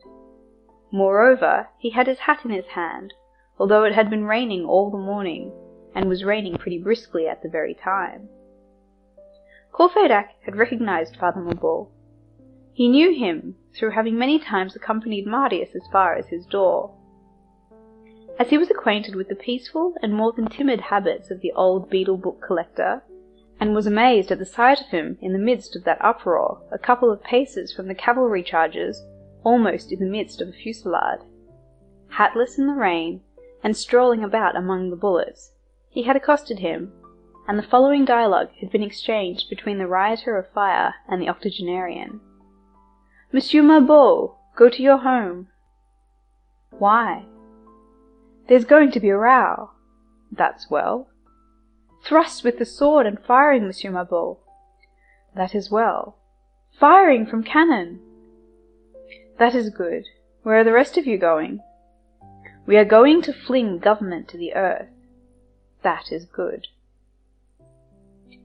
Moreover, he had his hat in his hand, although it had been raining all the morning, and was raining pretty briskly at the very time. Courfeyrac had recognized Father Mabeuf. He knew him through having many times accompanied Marius as far as his door. As he was acquainted with the peaceful and more than timid habits of the old beadle book collector, and was amazed at the sight of him in the midst of that uproar, a couple of paces from the cavalry charges, almost in the midst of a fusillade. Hatless in the rain, and strolling about among the bullets, he had accosted him, and the following dialogue had been exchanged between the rioter of fire and the octogenarian. Monsieur Mabeuf, go to your home. Why? There's going to be a row. That's well. Thrust with the sword and firing, Monsieur Mabeuf. That is well. Firing from cannon. That is good. Where are the rest of you going? We are going to fling government to the earth. That is good.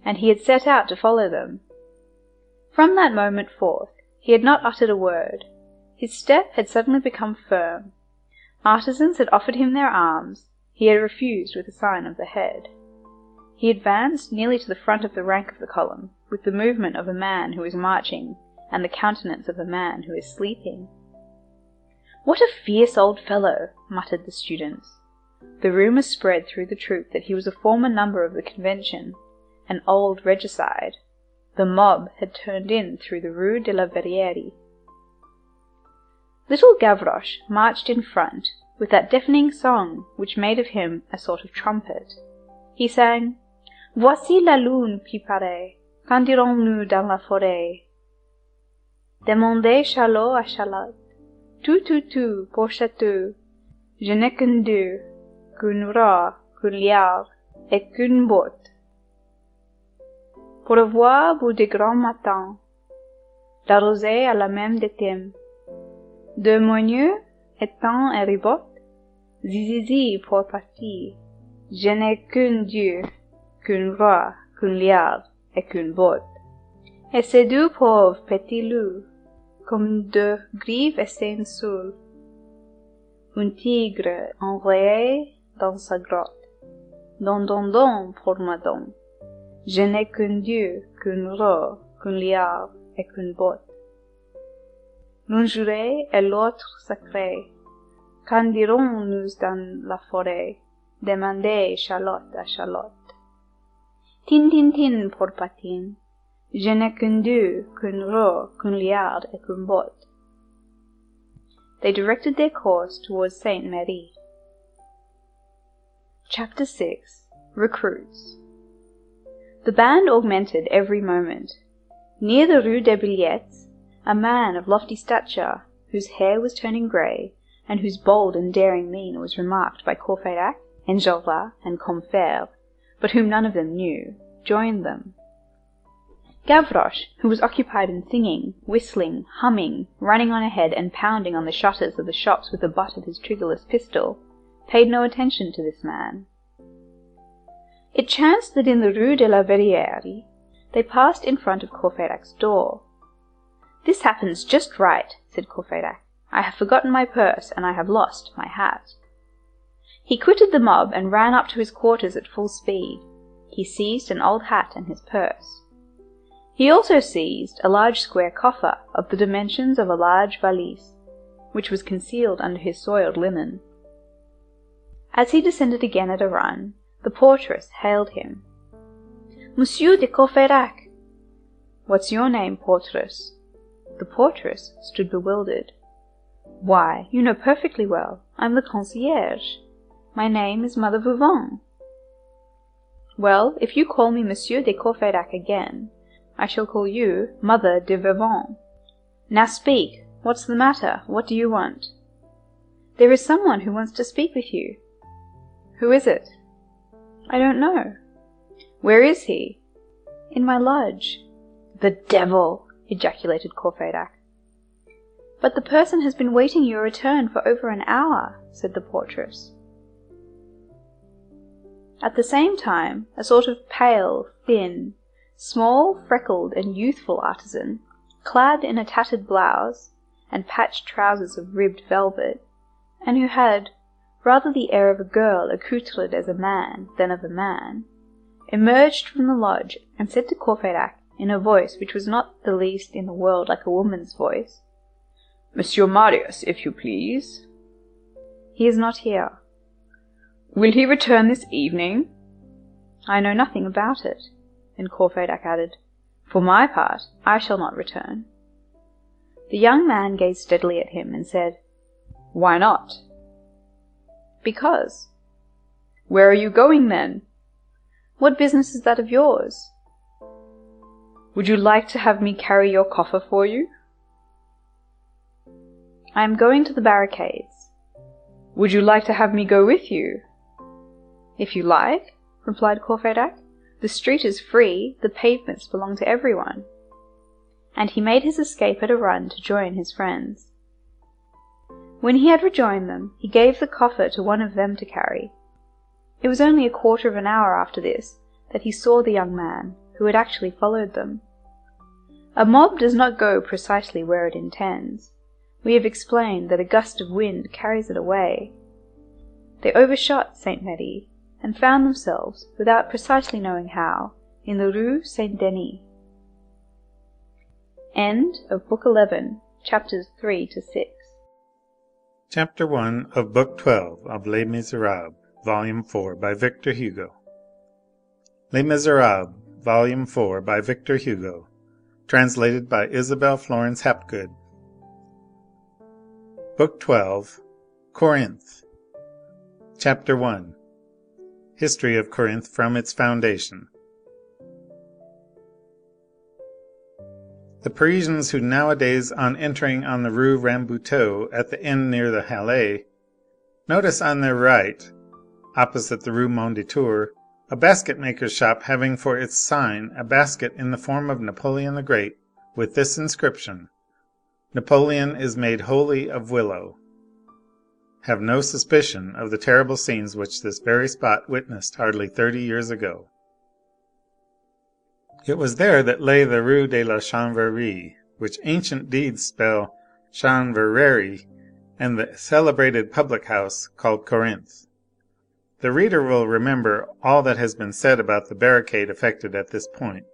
And he had set out to follow them. From that moment forth, he had not uttered a word. His step had suddenly become firm, Artisans had offered him their arms; he had refused with a sign of the head. He advanced nearly to the front of the rank of the column, with the movement of a man who is marching, and the countenance of a man who is sleeping. "What a fierce old fellow!" muttered the students. The rumour spread through the troop that he was a former number of the Convention, an old regicide. The mob had turned in through the Rue de la Verrerie. Little Gavroche marched in front, with that deafening song which made of him a sort of trumpet. He sang, Voici la lune qui paraît, quand irons-nous dans la forêt? Demandez Charlot à Charlotte, tout, tout, tout, pour château, je n'ai qu'un deux, qu'une roue, qu'un liard, et qu'une botte. Pour avoir bout de grand matin, la rosée à la même thème, de Moigneux étant un ribot, zizizi pour partir. Je n'ai qu'un Dieu, qu'une roi, qu'un liard et qu'une botte. Et ces deux pauvres petits loups, comme deux grives étincelantes, un tigre envoyé dans sa grotte. Don, don, don pour madame. Je n'ai qu'un Dieu, qu'une roi, qu'un liard et qu'une botte. L'un juré et l'autre sacré. Quand dirons-nous dans la forêt? Demandez Charlotte à Charlotte. Tin, tin, tin pour Patine. Je n'ai qu'un deux, qu'un roue, qu'un liard et qu'une botte. They directed their course towards Sainte Marie. Chapter 6 Recruits The band augmented every moment. Near the Rue des Billettes, a man of lofty stature, whose hair was turning grey, and whose bold and daring mien was remarked by Courfeyrac, Enjolras, and Combeferre, but whom none of them knew, joined them. Gavroche, who was occupied in singing, whistling, humming, running on ahead, and pounding on the shutters of the shops with the butt of his triggerless pistol, paid no attention to this man. It chanced that in the Rue de la Verrerie they passed in front of Courfeyrac's door. This happens just right, said Courfeyrac. I have forgotten my purse, and I have lost my hat. He quitted the mob and ran up to his quarters at full speed. He seized an old hat and his purse. He also seized a large square coffer of the dimensions of a large valise, which was concealed under his soiled linen. As he descended again at a run, the portress hailed him. Monsieur de Courfeyrac! What's your name, portress? The portress stood bewildered. Why, you know perfectly well. I'm the concierge. My name is Mother Veuvain. Well, if you call me Monsieur de Courfeyrac again, I shall call you Mother de Veuvain. Now speak. What's the matter? What do you want? There is someone who wants to speak with you. Who is it? I don't know. Where is he? In my lodge. The devil! ejaculated Courfeyrac. But the person has been waiting your return for over an hour, said the portress. At the same time, a sort of pale, thin, small, freckled, and youthful artisan, clad in a tattered blouse and patched trousers of ribbed velvet, and who had rather the air of a girl accoutred as a man than of a man, emerged from the lodge and said to Courfeyrac in a voice which was not the least in the world like a woman's voice, Monsieur Marius, if you please. He is not here. Will he return this evening? I know nothing about it. And Courfeyrac added, For my part, I shall not return. The young man gazed steadily at him and said, Why not? Because. Where are you going then? What business is that of yours? Would you like to have me carry your coffer for you? I am going to the barricades. Would you like to have me go with you? If you like, replied Courfeyrac. The street is free, the pavements belong to everyone. And he made his escape at a run to join his friends. When he had rejoined them, he gave the coffer to one of them to carry. It was only a quarter of an hour after this that he saw the young man, who had actually followed them. A mob does not go precisely where it intends. We have explained that a gust of wind carries it away. They overshot Saint Merry, and found themselves, without precisely knowing how, in the Rue Saint Denis. End of Book 11, Chapters 3 to 6. Chapter 1 of Book 12 of Les Miserables, Volume 4, by Victor Hugo. Les Miserables, Volume 4, by Victor Hugo. Translated by Isabel Florence Hapgood. Book 12 Corinth. Chapter 1 History of Corinth from its foundation. The Parisians who nowadays, on entering on the Rue Rambuteau at the inn near the Halles, notice on their right, opposite the Rue Mondétour, a basket maker's shop having for its sign a basket in the form of Napoleon the Great, with this inscription: "Napoleon is made wholly of willow," have no suspicion of the terrible scenes which this very spot witnessed hardly thirty years ago. It was there that lay the Rue de la Chanvrerie, which ancient deeds spell Chanverrerie, and the celebrated public house called Corinthe. The reader will remember all that has been said about the barricade effected at this point,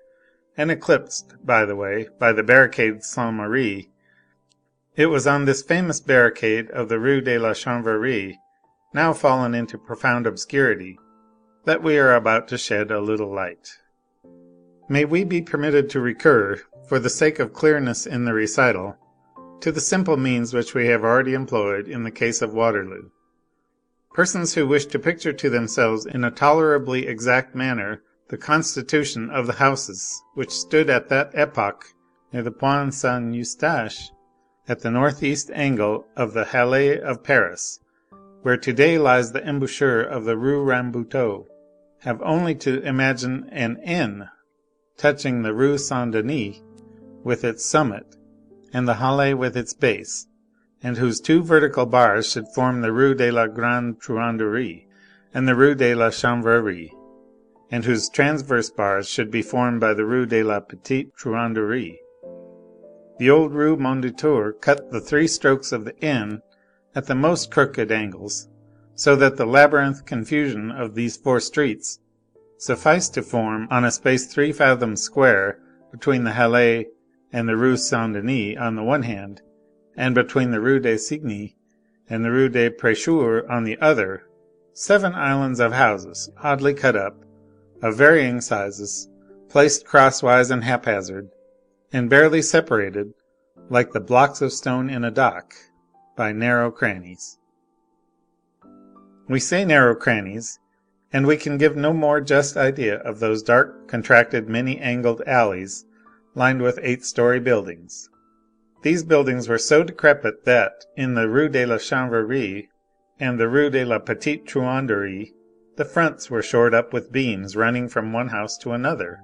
and eclipsed, by the way, by the barricade Saint Merry. It was on this famous barricade of the Rue de la Chanvrerie, now fallen into profound obscurity, that we are about to shed a little light. May we be permitted to recur, for the sake of clearness in the recital, to the simple means which we have already employed in the case of Waterloo. Persons who wish to picture to themselves in a tolerably exact manner the constitution of the houses which stood at that epoch near the Pointe Saint Eustache, at the northeast angle of the Halles of Paris, where to day lies the embouchure of the Rue Rambuteau, have only to imagine an N touching the Rue Saint Denis with its summit, and the Halles with its base, and whose two vertical bars should form the Rue de la Grande Truanderie and the Rue de la Chanvrerie, and whose transverse bars should be formed by the Rue de la Petite Truanderie. The old Rue Mondétour cut the three strokes of the N at the most crooked angles, so that the labyrinth confusion of these four streets sufficed to form, on a space three fathoms square, between the Halles and the Rue Saint Denis on the one hand, and between the Rue du Cygne and the Rue des Prêcheurs on the other, seven islands of houses, oddly cut up, of varying sizes, placed crosswise and haphazard, and barely separated, like the blocks of stone in a dock, by narrow crannies. We say narrow crannies, and we can give no more just idea of those dark, contracted, many angled alleys lined with eight story buildings. These buildings were so decrepit that, in the Rue de la Chanvrerie and the Rue de la Petite Truanderie, the fronts were shored up with beams running from one house to another.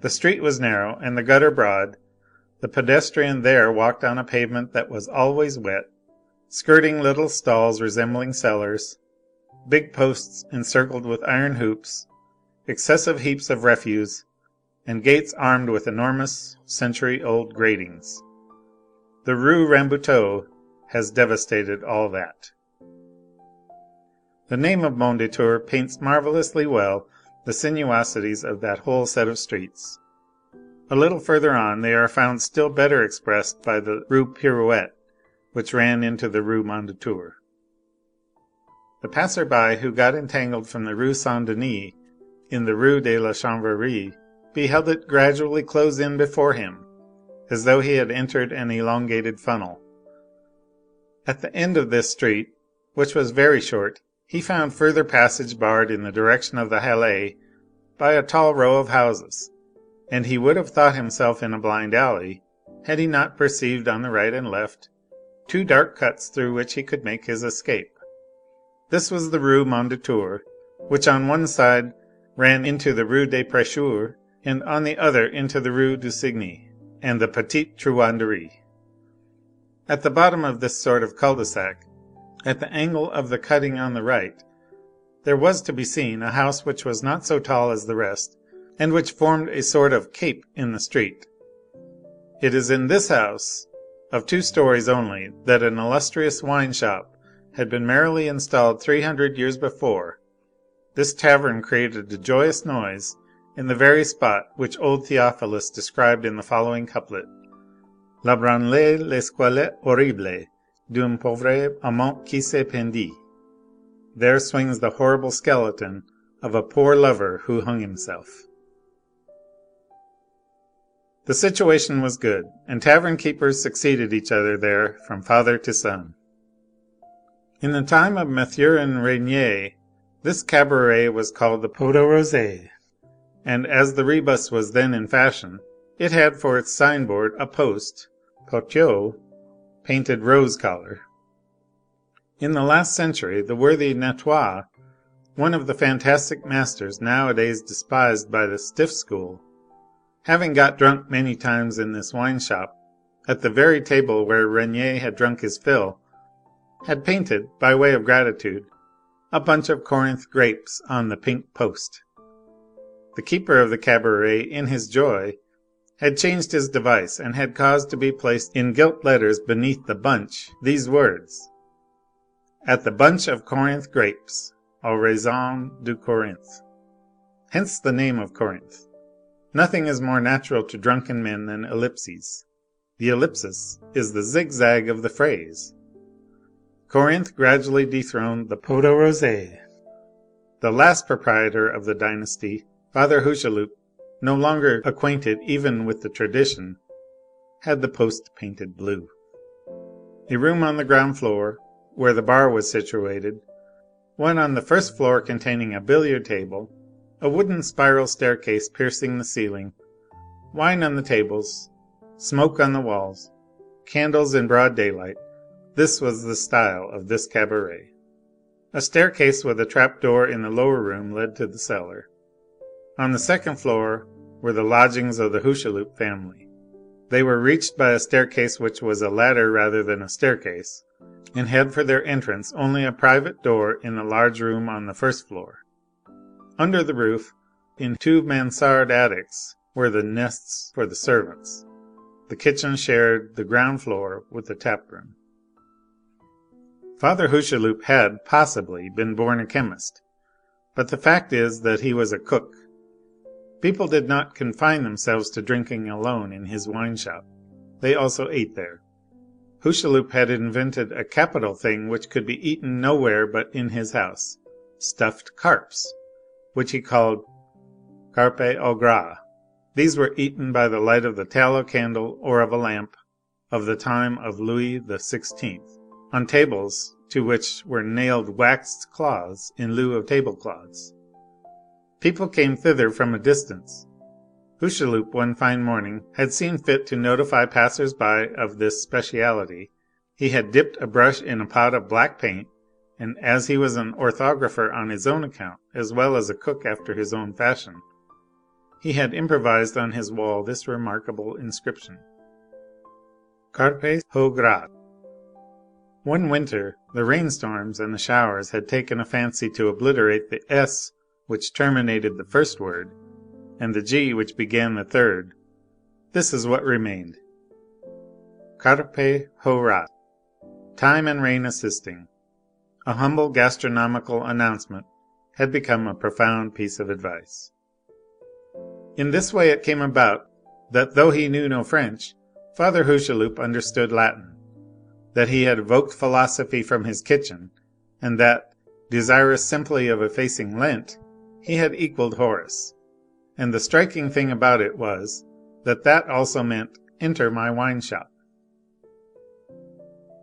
The street was narrow and the gutter broad; the pedestrian there walked on a pavement that was always wet, skirting little stalls resembling cellars, big posts encircled with iron hoops, excessive heaps of refuse, and gates armed with enormous, century old gratings. The Rue Rambuteau has devastated all that. The name of Mondétour paints marvellously well the sinuosities of that whole set of streets. A little further on they are found still better expressed by the Rue Pirouette, which ran into the Rue Mondétour. The passer by who got entangled from the Rue Saint Denis in the Rue de la Chanvrerie beheld it gradually close in before him, as though he had entered an elongated funnel. At the end of this street, which was very short, he found further passage barred in the direction of the Halles by a tall row of houses, and he would have thought himself in a blind alley, had he not perceived on the right and left two dark cuts through which he could make his escape. This was the Rue Mondétour, which on one side ran into the Rue des Prêcheurs, and on the other into the Rue du Cygne and the Petite Truanderie. At the bottom of this sort of cul de sac, at the angle of the cutting on the right, there was to be seen a house which was not so tall as the rest, and which formed a sort of cape in the street. It is in this house, of two stories only, that an illustrious wine shop had been merrily installed three hundred years before, this tavern created a joyous noise in the very spot which old Theophilus described in the following couplet: La branle l'esquelette horrible D'un pauvre amant qui se pendit. There swings the horrible skeleton of a poor lover who hung himself. The situation was good, and tavern keepers succeeded each other there from father to son. In the time of Mathurin Regnier this cabaret was called the Pot aux Roses, and as the rebus was then in fashion, it had for its signboard a post (Poteau) painted rose color. In the last century the worthy Natoire, one of the fantastic masters nowadays despised by the stiff school, having got drunk many times in this wine shop, at the very table where Regnier had drunk his fill had painted, by way of gratitude, a bunch of Corinth grapes on the pink post. The keeper of the cabaret, in his joy, had changed his device and had caused to be placed in gilt letters beneath the bunch these words: "At the bunch of Corinth grapes, aux raisins de Corinthe." Hence the name of Corinth. Nothing is more natural to drunken men than ellipses. The ellipsis is the zigzag of the phrase. Corinthe gradually dethroned the Pot aux Roses. The last proprietor of the dynasty, Father Hucheloup, no longer acquainted even with the tradition, had the post painted blue. A room on the ground floor, where the bar was situated, one on the first floor containing a billiard table, a wooden spiral staircase piercing the ceiling, wine on the tables, smoke on the walls, candles in broad daylight this was the style of this cabaret. A staircase with a trap door in the lower room led to the cellar. On the second floor were the lodgings of the Hucheloup family. They were reached by a staircase which was a ladder rather than a staircase, and had for their entrance only a private door in a large room on the first floor. Under the roof, in two mansard attics, were the nests for the servants. The kitchen shared the ground floor with the tap room. Father Hucheloup had, possibly, been born a chemist, but the fact is that he was a cook. People did not confine themselves to drinking alone in his wine shop; they also ate there. Hucheloup had invented a capital thing which could be eaten nowhere but in his house stuffed carps, which he called carpe au gras. These were eaten by the light of the tallow candle or of a lamp of the time of Louis XVI on tables to which were nailed waxed cloths in lieu of tablecloths. People came thither from a distance. Hucheloup, one fine morning, had seen fit to notify passers by of this speciality. He had dipped a brush in a pot of black paint, and as he was an orthographer on his own account, as well as a cook after his own fashion, he had improvised on his wall this remarkable inscription: Carpes au gras. One winter the rainstorms and the showers had taken a fancy to obliterate the s which terminated the first word, and the g which began the third. This is what remained: Carpe ho ras. Time and rain assisting, a humble gastronomical announcement had become a profound piece of advice. In this way it came about that though he knew no French, Father Hucheloup understood Latin that he had evoked philosophy from his kitchen, and that, desirous simply of effacing Lent, he had equalled Horace. And the striking thing about it was, that that also meant "Enter my wine shop."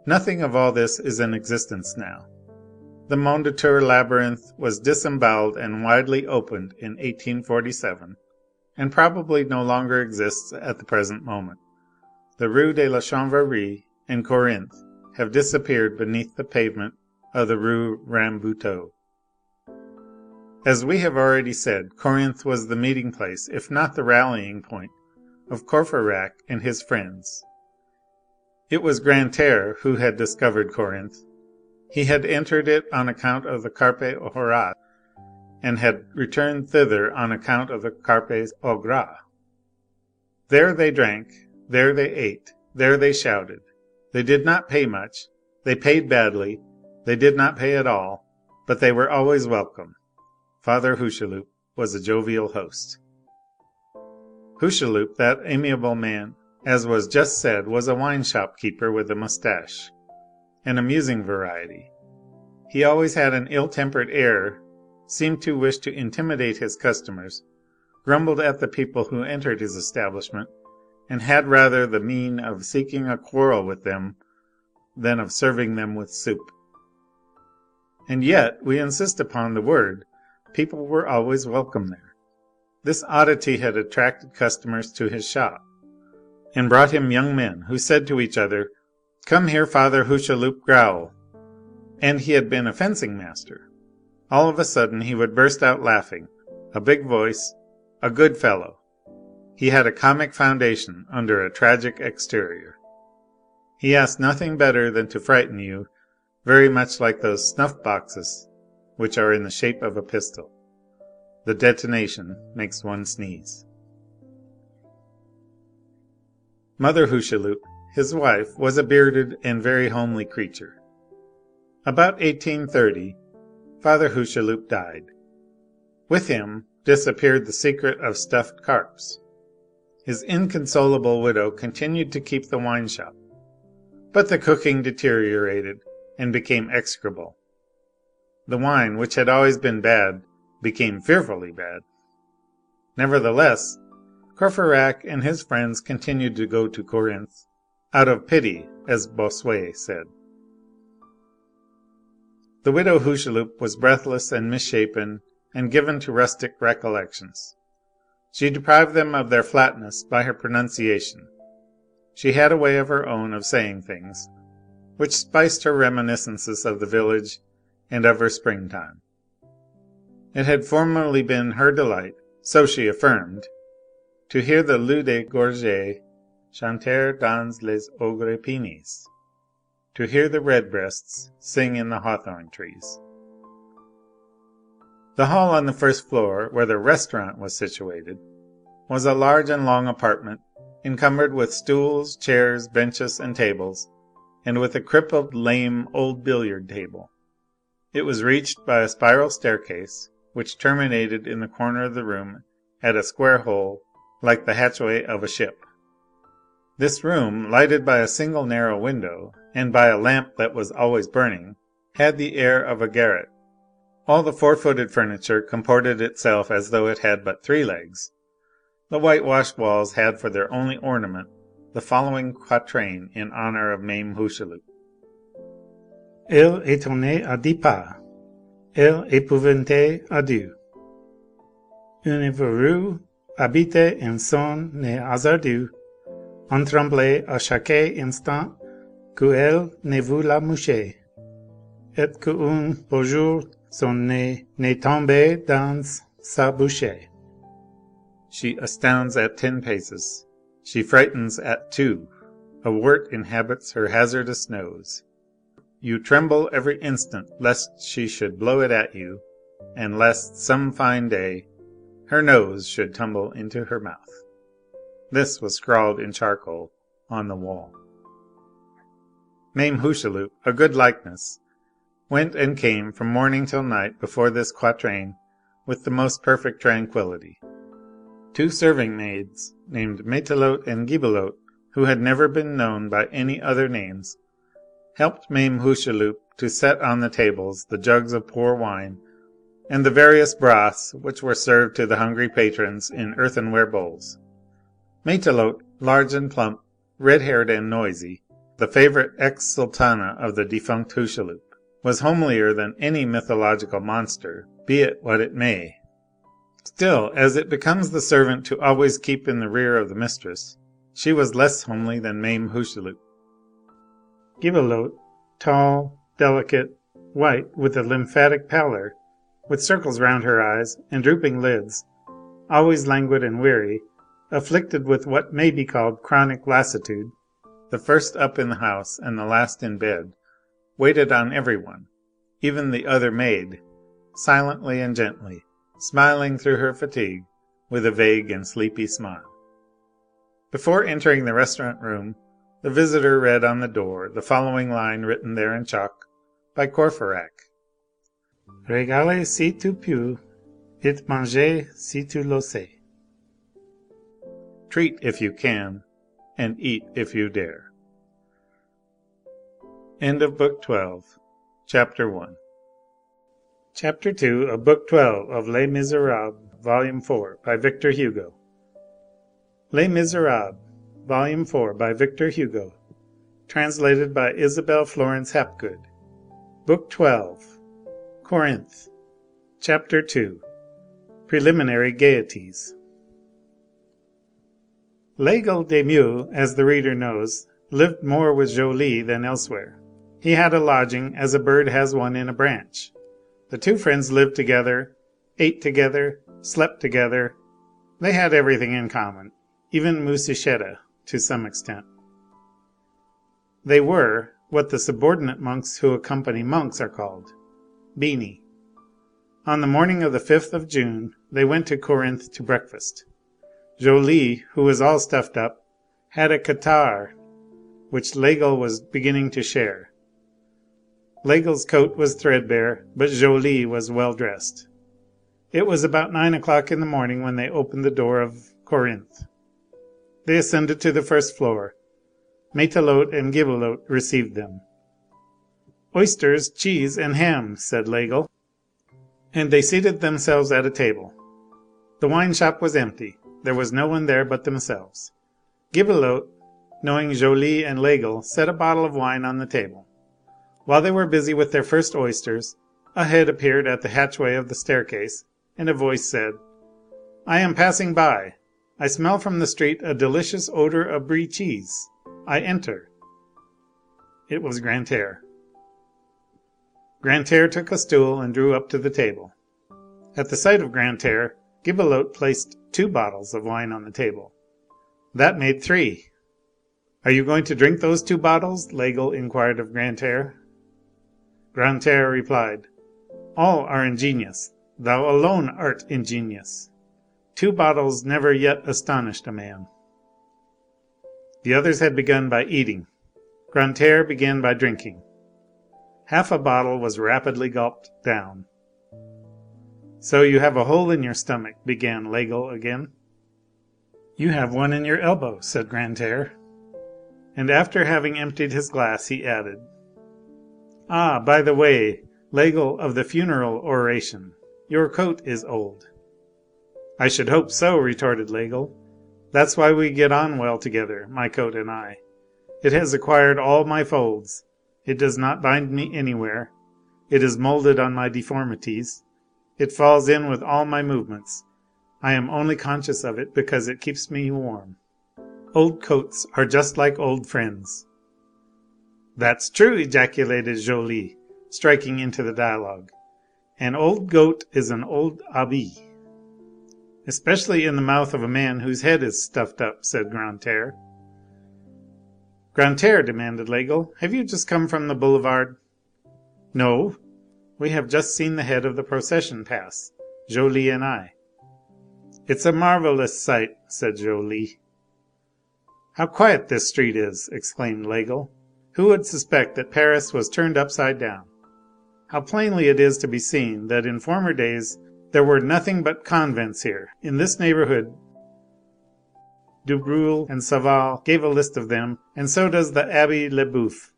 Nothing of all this is in existence now. The Mondétour labyrinth was disembowelled and widely opened in 1847, and probably no longer exists at the present moment. The Rue de la Chanvrerie and Corinthe have disappeared beneath the pavement of the Rue Rambuteau. As we have already said, Corinthe was the meeting place, if not the rallying point, of Courfeyrac and his friends. It was Grantaire who had discovered Corinthe. He had entered it on account of the Carpe horas, and had returned thither on account of the Carpes au gras. There they drank, there they ate, there they shouted. They did not pay much, they paid badly, they did not pay at all, but they were always welcome. Father Hucheloup was a jovial host. Hucheloup, that amiable man, as was just said, was a wine shop keeper with a moustache an amusing variety. He always had an ill tempered air, seemed to wish to intimidate his customers, grumbled at the people who entered his establishment and had rather the mien of seeking a quarrel with them than of serving them with soup. And yet, we insist upon the word, people were always welcome there. This oddity had attracted customers to his shop, and brought him young men, who said to each other: "Come hear, Father Hucheloup growl." And he had been a fencing master. All of a sudden he would burst out laughing, a big voice, a good fellow. He had a comic foundation under a tragic exterior. He asked nothing better than to frighten you, very much like those snuff boxes which are in the shape of a pistol. The detonation makes one sneeze. Mother Hucheloup, his wife, was a bearded and very homely creature. About 1830, Father Hucheloup died. With him disappeared the secret of stuffed carps. His inconsolable widow continued to keep the wine shop, but the cooking deteriorated and became execrable. The wine, which had always been bad, became fearfully bad. Nevertheless, Courfeyrac and his friends continued to go to Corinthe, out of pity, as Bossuet said. The widow Hucheloup was breathless and misshapen and given to rustic recollections. She deprived them of their flatness by her pronunciation. She had a way of her own of saying things, which spiced her reminiscences of the village and of her springtime. It had formerly been her delight, so she affirmed, to hear the loup de gorget chanter dans les ogrepines, to hear the redbreasts sing in the hawthorn trees. The hall on the first floor, where the restaurant was situated, was a large and long apartment, encumbered with stools, chairs, benches, and tables, and with a crippled, lame, old billiard table. It was reached by a spiral staircase, which terminated in the corner of the room at a square hole like the hatchway of a ship. This room, lighted by a single narrow window, and by a lamp that was always burning, had the air of a garret. All the four footed furniture comported itself as though it had but three legs. The whitewashed walls had for their only ornament the following quatrain in honor of Mame Hucheloup: Elle étonnait à dix pas, elle épouvantait à deux. Une verrue habite en son nez hasardeux, on tremblait à chaque instant qu'elle ne vous la moucher, et qu'un beau jour son nez n'est tombé dans sa bouche. She astounds at ten paces, she frightens at two, a wart inhabits her hazardous nose. You tremble every instant lest she should blow it at you, and lest, some fine day, her nose should tumble into her mouth. This was scrawled in charcoal on the wall. Mame Hucheloup, a good likeness, went and came from morning till night before this quatrain with the most perfect tranquillity. Two serving maids, named Matelote and Gibelotte, who had never been known by any other names, helped Mame Hucheloup to set on the tables the jugs of poor wine and the various broths which were served to the hungry patrons in earthenware bowls. Matelote, large and plump, red haired and noisy, the favorite ex sultana of the defunct Hucheloup, was homelier than any mythological monster, be it what it may. Still, as it becomes the servant to always keep in the rear of the mistress, she was less homely than Mame Hucheloup. Gibelotte, tall, delicate, white, with a lymphatic pallor, with circles round her eyes and drooping lids, always languid and weary, afflicted with what may be called chronic lassitude, the first up in the house and the last in bed, waited on every one, even the other maid, silently and gently, smiling through her fatigue with a vague and sleepy smile. Before entering the restaurant room, the visitor read on the door the following line written there in chalk by Courfeyrac: "Regale si tu peux, et mange si tu l'oses." Treat if you can, and eat if you dare. End of Book 12 Chapter 1 Chapter 2 of Book 12 of Les Miserables, Volume 4, by Victor Hugo. Les Miserables, Volume 4, by Victor Hugo. Translated by Isabel Florence Hapgood. Book 12 Corinthe Chapter 2 Preliminary Gaieties. Laigle de Meaux, as the reader knows, lived more with Joly than elsewhere. He had a lodging as a bird has one in a branch. The two friends lived together, ate together, slept together; they had everything in common, even Musichetta, to some extent. They were what the subordinate monks who accompany monks are called "bini." On the morning of the 5th of June they went to Corinthe to breakfast. Joly, who was all stuffed up, had a catarrh which Laigle was beginning to share. Laigle's coat was threadbare, but Joly was well dressed. It was about nine o'clock in the morning when they opened the door of Corinthe. They ascended to the first floor. Matelote and Gibelotte received them. "Oysters, cheese, and ham," said Laigle. And they seated themselves at a table. The wine shop was empty. There was no one there but themselves. Gibelotte, knowing Joly and Laigle, set a bottle of wine on the table. While they were busy with their first oysters, a head appeared at the hatchway of the staircase, and a voice said:— "I am passing by. I smell from the street a delicious odor of Brie cheese. I enter." It was Grantaire. Grantaire took a stool and drew up to the table. At the sight of Grantaire, Gibelotte placed two bottles of wine on the table. That made three. "Are you going to drink those two bottles?" Laigle inquired of Grantaire. Grantaire replied:— "All are ingenious; thou alone art ingenious. Two bottles never yet astonished a man." The others had begun by eating. Grantaire began by drinking. Half a bottle was rapidly gulped down. "So you have a hole in your stomach," began Laigle again. "You have one in your elbow," said Grantaire. And after having emptied his glass, he added:— "Ah, by the way, Laigle of the funeral oration, your coat is old." "I should hope so," retorted Laigle. "That's why we get on well together, my coat and I. It has acquired all my folds. It does not bind me anywhere. It is moulded on my deformities. It falls in with all my movements. I am only conscious of it because it keeps me warm. Old coats are just like old friends." "That's true!" ejaculated Joly, striking into the dialogue. "An old goat is an old habit." "Especially in the mouth of a man whose head is stuffed up," said Grantaire. "Grantaire," demanded Laigle, "have you just come from the boulevard?" "No. We have just seen the head of the procession pass, Joly and I." "It's a marvellous sight," said Joly. "How quiet this street is!" exclaimed Laigle. "Who would suspect that Paris was turned upside down? How plainly it is to be seen that in former days there were nothing but convents here, in this neighborhood. Du Breul and Sauval gave a list of them, and so does the Abbé Lebeuf.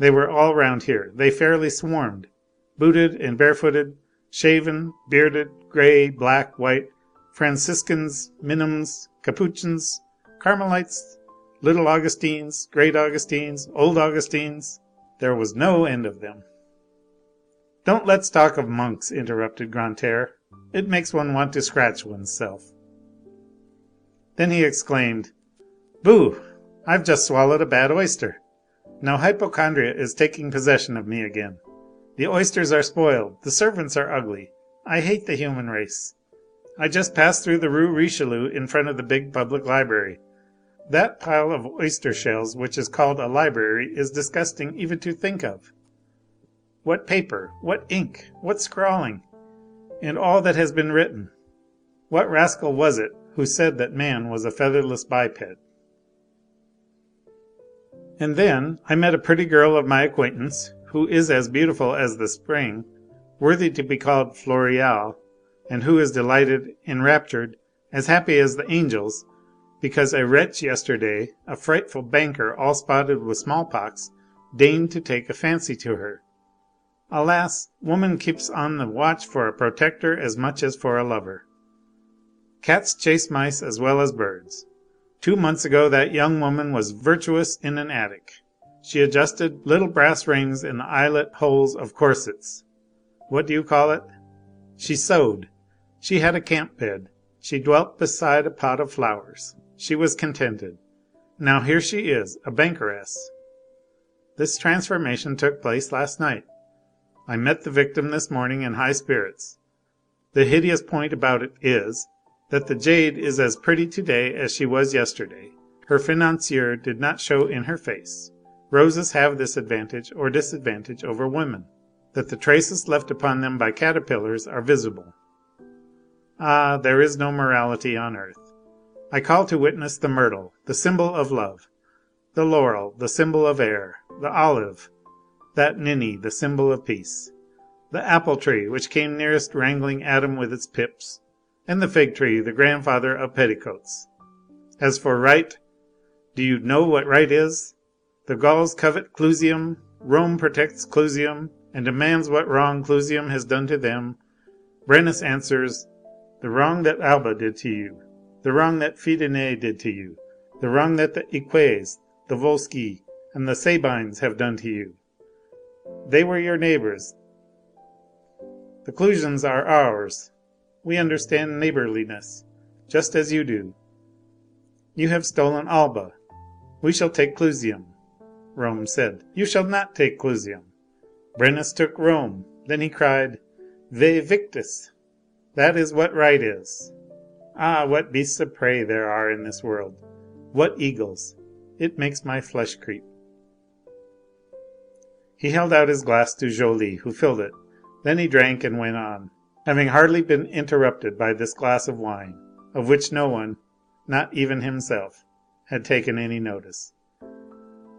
They were all round here. They fairly swarmed, booted and barefooted, shaven, bearded, grey, black, white, Franciscans, Minims, Capuchins, Carmelites, little Augustines, great Augustines, old Augustines. There was no end of them. "Don't let's talk of monks," interrupted Grantaire. "It makes one want to scratch one's self." Then he exclaimed:— "Boo! I've just swallowed a bad oyster. Now hypochondria is taking possession of me again. The oysters are spoiled, the servants are ugly. I hate the human race. I just passed through the Rue Richelieu in front of the big public library. That pile of oyster shells which is called a library is disgusting even to think of. What paper! What ink! What scrawling! And all that has been written! What rascal was it who said that man was a featherless biped? And then I met a pretty girl of my acquaintance, who is as beautiful as the spring, worthy to be called Floréal, and who is delighted, enraptured, as happy as the angels, because a wretch yesterday, a frightful banker all spotted with smallpox, deigned to take a fancy to her. Alas! woman keeps on the watch for a protector as much as for a lover. Cats chase mice as well as birds. Two months ago that young woman was virtuous in an attic. She adjusted little brass rings in the eyelet holes of corsets. What do you call it? She sewed. She had a camp bed. She dwelt beside a pot of flowers. She was contented. Now here she is, a bankeress. This transformation took place last night. I met the victim this morning in high spirits. The hideous point about it is, that the jade is as pretty to day as she was yesterday. Her financier did not show in her face. Roses have this advantage or disadvantage over women, that the traces left upon them by caterpillars are visible. Ah! there is no morality on earth. I call to witness the myrtle, the symbol of love; the laurel, the symbol of air; the olive that ninny, the symbol of peace; the apple tree, which came nearest wrangling Adam with its pips; and the fig tree, the grandfather of petticoats. As for right, do you know what right is? The Gauls covet Clusium, Rome protects Clusium, and demands what wrong Clusium has done to them. Brennus answers: the wrong that Alba did to you, the wrong that Fidenæ did to you, the wrong that the Eques, the Volsci, and the Sabines have done to you. They were your neighbours. The Clusians are ours. We understand neighbourliness, just as you do. You have stolen Alba. We shall take Clusium. Rome said: You shall not take Clusium. Brennus took Rome. Then he cried: Væ victis! That is what right is. Ah! what beasts of prey there are in this world! What eagles! It makes my flesh creep. He held out his glass to Joly, who filled it; then he drank and went on, having hardly been interrupted by this glass of wine, of which no one, not even himself, had taken any notice.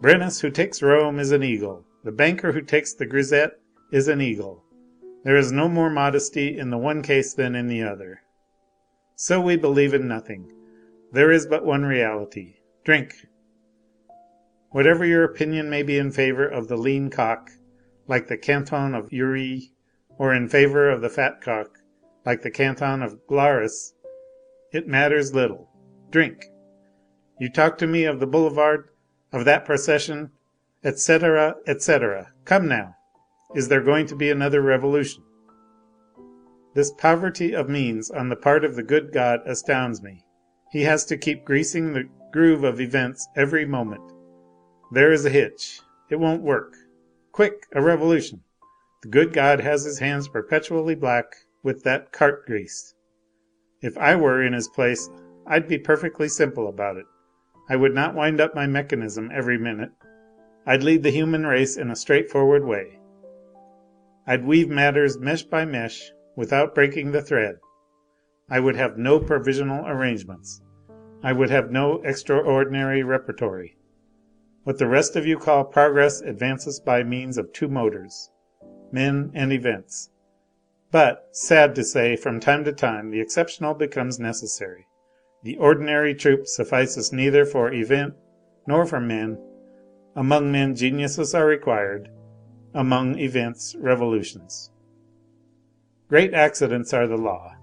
Brennus who takes Rome is an eagle. The banker who takes the grisette is an eagle. There is no more modesty in the one case than in the other. So we believe in nothing. There is but one reality. Drink! Whatever your opinion may be in favor of the lean cock, like the Canton of Uri, or in favor of the fat cock, like the Canton of Glarus, it matters little. Drink! You talk to me of the boulevard, of that procession, etc., etc. Come now! Is there going to be another revolution? This poverty of means on the part of the good God astounds me. He has to keep greasing the groove of events every moment. There is a hitch. It won't work. Quick! A revolution! The good God has his hands perpetually black with that cart grease. If I were in his place, I'd be perfectly simple about it. I would not wind up my mechanism every minute. I'd lead the human race in a straightforward way. I'd weave matters mesh by mesh without breaking the thread. I would have no provisional arrangements. I would have no extraordinary repertory. What the rest of you call progress advances by means of two motors men and events. But, sad to say, from time to time the exceptional becomes necessary. The ordinary troop suffices neither for event nor for men. Among men geniuses are required, among events revolutions. Great accidents are the law.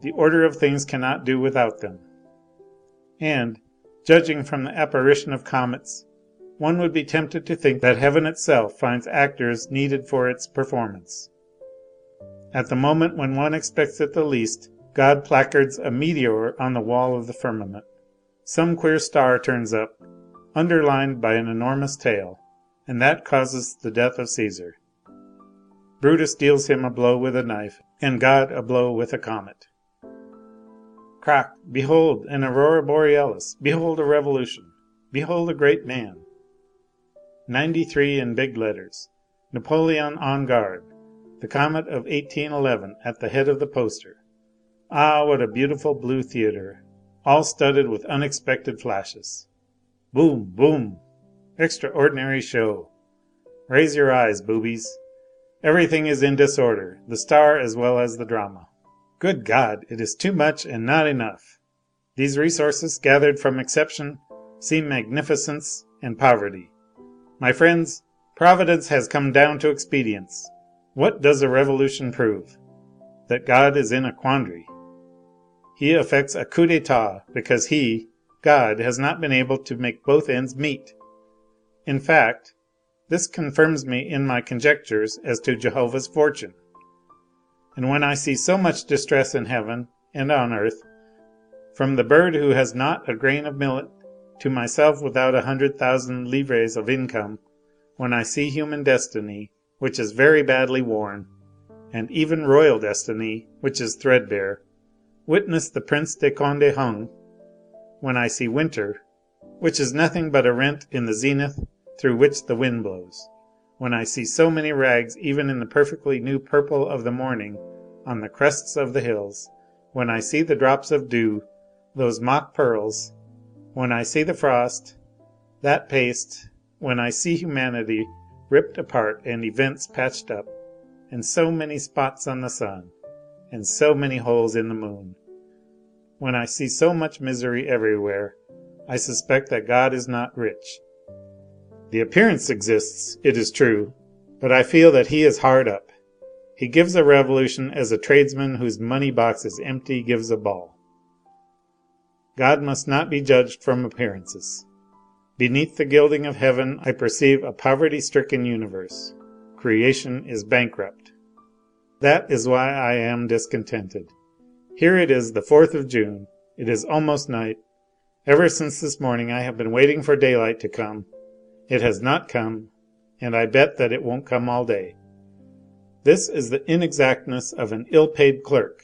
The order of things cannot do without them. And, judging from the apparition of comets, one would be tempted to think that heaven itself finds actors needed for its performance. At the moment when one expects it the least, God placards a meteor on the wall of the firmament. Some queer star turns up, underlined by an enormous tail and that causes the death of Caesar. Brutus deals him a blow with a knife, and God a blow with a comet. Crac! Behold an aurora borealis! Behold a revolution! Behold a great man! Ninety three in big letters. Napoleon en garde. The comet of 1811 at the head of the poster. Ah, what a beautiful blue theatre, all studded with unexpected flashes. Boom! Boom! Extraordinary show! Raise your eyes, boobies. Everything is in disorder, the star as well as the drama. Good God! it is too much and not enough. These resources, gathered from exception, seem magnificence and poverty. My friends, Providence has come down to expedients. What does a revolution prove? That God is in a quandary. He effects a coup d'etat because he, God, has not been able to make both ends meet. In fact, this confirms me in my conjectures as to Jehovah's fortune. And when I see so much distress in heaven and on earth, from the bird who has not a grain of millet to myself without a hundred thousand livres of income, when I see human destiny, which is very badly worn, and even royal destiny, which is threadbare, witness the Prince de Conde hung, when I see winter, which is nothing but a rent in the zenith through which the wind blows, when I see so many rags even in the perfectly new purple of the morning on the crests of the hills, when I see the drops of dew, those mock pearls, when I see the frost, that paste, when I see humanity ripped apart and events patched up, and so many spots on the sun, and so many holes in the moon, when I see so much misery everywhere, I suspect that God is not rich. The appearance exists, it is true, but I feel that he is hard up. He gives a revolution as a tradesman whose money box is empty gives a ball. God must not be judged from appearances. Beneath the gilding of heaven I perceive a poverty stricken universe. Creation is bankrupt. That is why I am discontented. Here it is the 4th of June. It is almost night. Ever since this morning I have been waiting for daylight to come. It has not come, and I bet that it won't come all day. This is the inexactness of an ill paid clerk.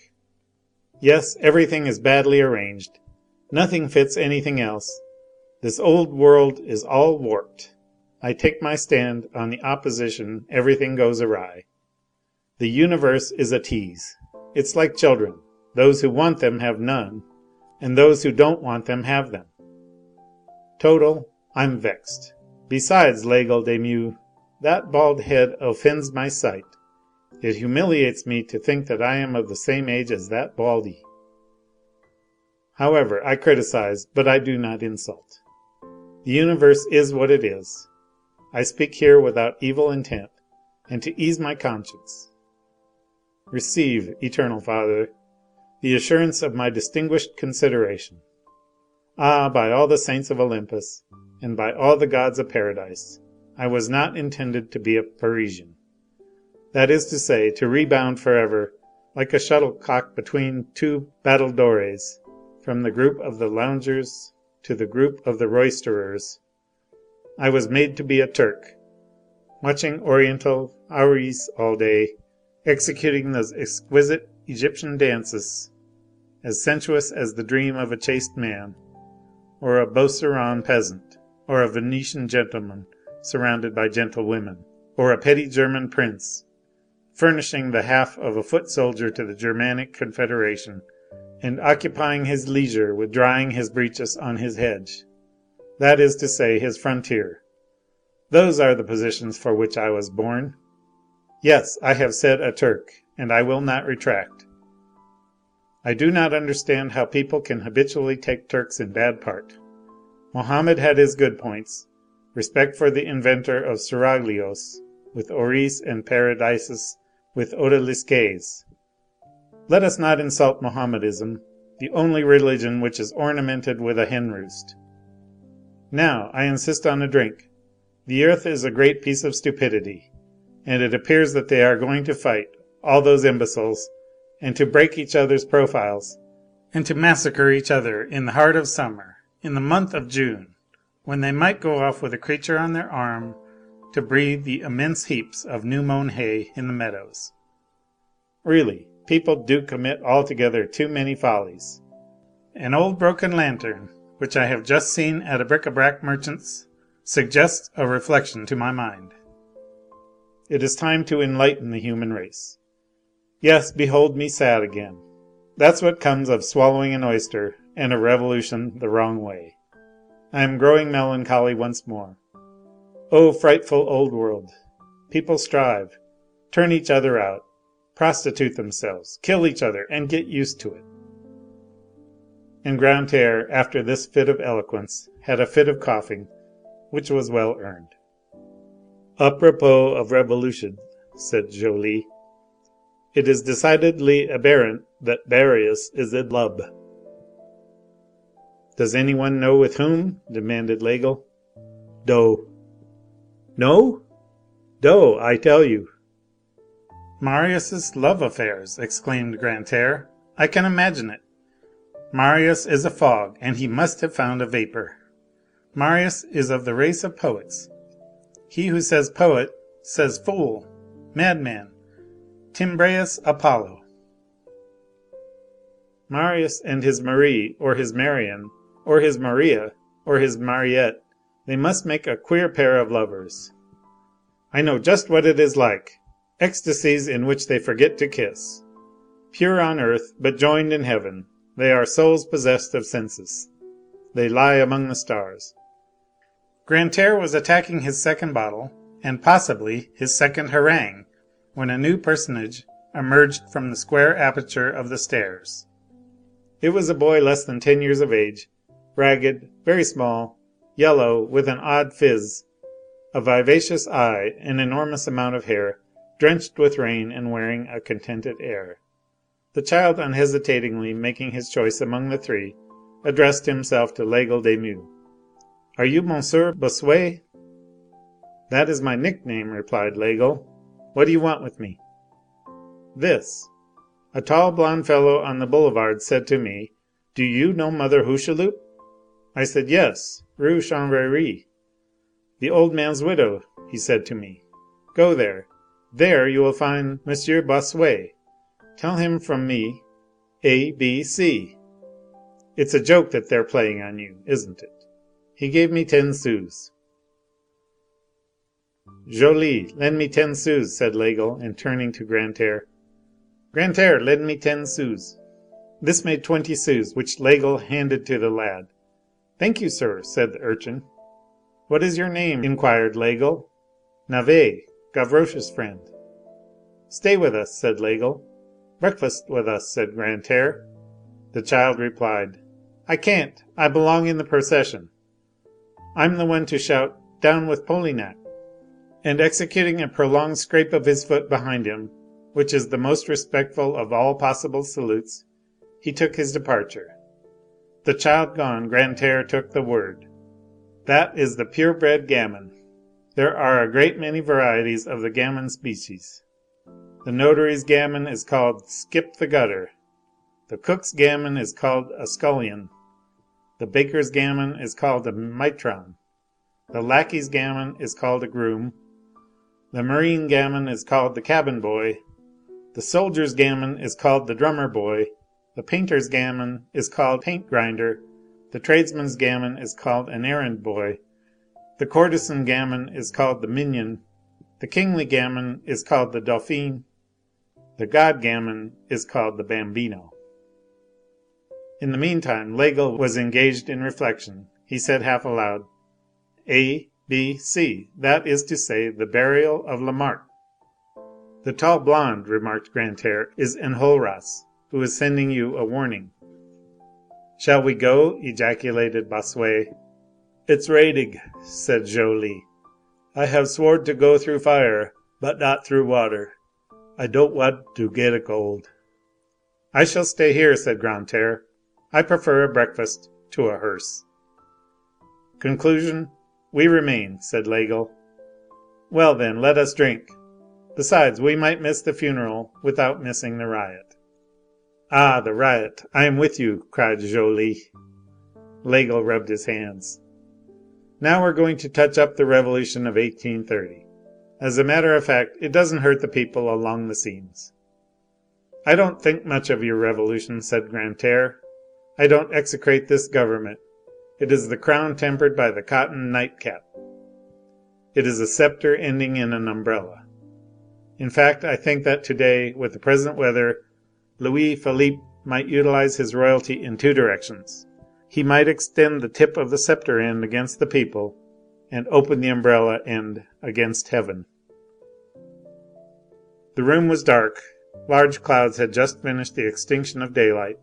Yes, everything is badly arranged. Nothing fits anything else. This old world is all warped. I take my stand on the opposition everything goes awry. The universe is a tease. It's like children. Those who want them have none and those who don't want them have them. Total, I'm vexed. Besides, Laigle de Meaux, that bald head offends my sight. It humiliates me to think that I am of the same age as that Baldy. However, I criticise, but I do not insult. The universe is what it is. I speak here without evil intent, and to ease my conscience. Receive, Eternal Father, the assurance of my distinguished consideration. Ah, by all the saints of Olympus, and by all the gods of Paradise, I was not intended to be a Parisian. That is to say, to rebound forever, like a shuttlecock between two battledores, from the group of the loungers to the group of the roisterers. I was made to be a Turk, watching Oriental houris all day, executing those exquisite Egyptian dances, as sensuous as the dream of a chaste man, or a Beauceron peasant, or a Venetian gentleman surrounded by gentlewomen, or a petty German prince, furnishing the half of a foot soldier to the Germanic Confederation, and occupying his leisure with drying his breeches on his hedge, that is to say, his frontier. Those are the positions for which I was born. Yes, I have said a Turk, and I will not retract. I do not understand how people can habitually take Turks in bad part. Mohammed had his good points, respect for the inventor of seraglios, with houris and paradises, with odalisques. Let us not insult Mohammedanism, the only religion which is ornamented with a hen roost. Now, I insist on a drink. The earth is a great piece of stupidity, and it appears that they are going to fight, all those imbeciles, and to break each other's profiles, and to massacre each other in the heart of summer, in the month of June, when they might go off with a creature on their arm to breathe the immense heaps of new mown hay in the meadows. Really, people do commit altogether too many follies. An old broken lantern, which I have just seen at a bric a brac merchant's, suggests a reflection to my mind. It is time to enlighten the human race. Yes, behold me sad again. That's what comes of swallowing an oyster and a revolution the wrong way. I am growing melancholy once more. Oh, frightful old world! People strive, turn each other out, prostitute themselves, kill each other, and get used to it. And Grantaire, after this fit of eloquence, had a fit of coughing, which was well earned. "A propos of revolution," said Joly, "it is decidedly aberrant that Marius is in love." "Does any one know with whom?" demanded Laigle. "Do." "No?" "Do, I tell you." "Marius' love affairs!" exclaimed Grantaire. "I can imagine it. Marius is a fog, and he must have found a vapor. Marius is of the race of poets. He who says poet, says fool, madman, Tymbraeus Apollo. Marius and his Marie, or his Marion, or his Maria, or his Mariette, they must make a queer pair of lovers. I know just what it is like ecstasies in which they forget to kiss. Pure on earth, but joined in heaven, they are souls possessed of senses. They lie among the stars. Grantaire was attacking his second bottle, and possibly his second harangue, when a new personage emerged from the square aperture of the stairs. It was a boy less than ten years of age, ragged, very small, yellow, with an odd phiz, a vivacious eye, an enormous amount of hair, drenched with rain and wearing a contented air. The child unhesitatingly making his choice among the three, addressed himself to Laigle de Meaux. "Are you Monsieur Bossuet?" "That is my nickname," replied Laigle. "What do you want with me?" "This. A tall blond fellow on the boulevard said to me: 'Do you know Mother Hucheloup?' I said, "Yes, Rue Chanvrerie. The old man's widow,' he said to me. "Go there. There you will find Monsieur Bossuet. Tell him from me A B C.' It's a joke that they're playing on you, isn't it? He gave me ten sous." "Joly, lend me ten sous," said Laigle, and turning to Grantaire: "Grantaire, lend me ten sous." This made twenty sous, which Laigle handed to the lad. "Thank you, sir," said the urchin. "What is your name?" inquired Laigle. "Navet, Gavroche's friend." "Stay with us," said Laigle. "Breakfast with us," said Grantaire. The child replied:— "I can't. I belong in the procession. I'm the one to shout 'Down with Polignac!'" And executing a prolonged scrape of his foot behind him, which is the most respectful of all possible salutes, he took his departure. The child gone, Grantaire took the word:— "That is the pure bred gamin. There are a great many varieties of the gamin species. The notary's gamin is called 'Skip the gutter;' the cook's gamin is called a scullion; the baker's gamin is called a mitron; the lackey's gamin is called a groom; the marine gamin is called the cabin boy; the soldier's gamin is called the drummer boy; the painter's gamin is called paint grinder; the tradesman's gamin is called an errand boy; the courtesan gamin is called the minion; the kingly gamin is called the dauphin; the god gamin is called the bambino." In the meantime Laigle was engaged in reflection. He said half aloud:— "A, B, C. That is to say, the burial of Lamarque." "The tall blonde," remarked Grantaire, "is Enjolras, who is sending you a warning." "Shall we go?" ejaculated Bossuet. "It's radig," said Joly. "I have sworn to go through fire, but not through water. I don't want to get a cold." "I shall stay here," said Grantaire. "I prefer a breakfast to a hearse." "Conclusion: we remain," said Laigle. "Well, then, let us drink. Besides, we might miss the funeral without missing the riot." "Ah! the riot! I am with you," cried Joly. Laigle rubbed his hands. "Now we're going to touch up the Revolution of 1830. As a matter of fact, it doesn't hurt the people along the seams." "I don't think much of your Revolution," said Grantaire. I don't execrate this government. It is the crown tempered by the cotton nightcap. It is a sceptre ending in an umbrella. In fact, I think that to day, with the present weather, Louis Philippe might utilize his royalty in two directions. He might extend the tip of the sceptre end against the people, and open the umbrella end against heaven. The room was dark. Large clouds had just finished the extinction of daylight.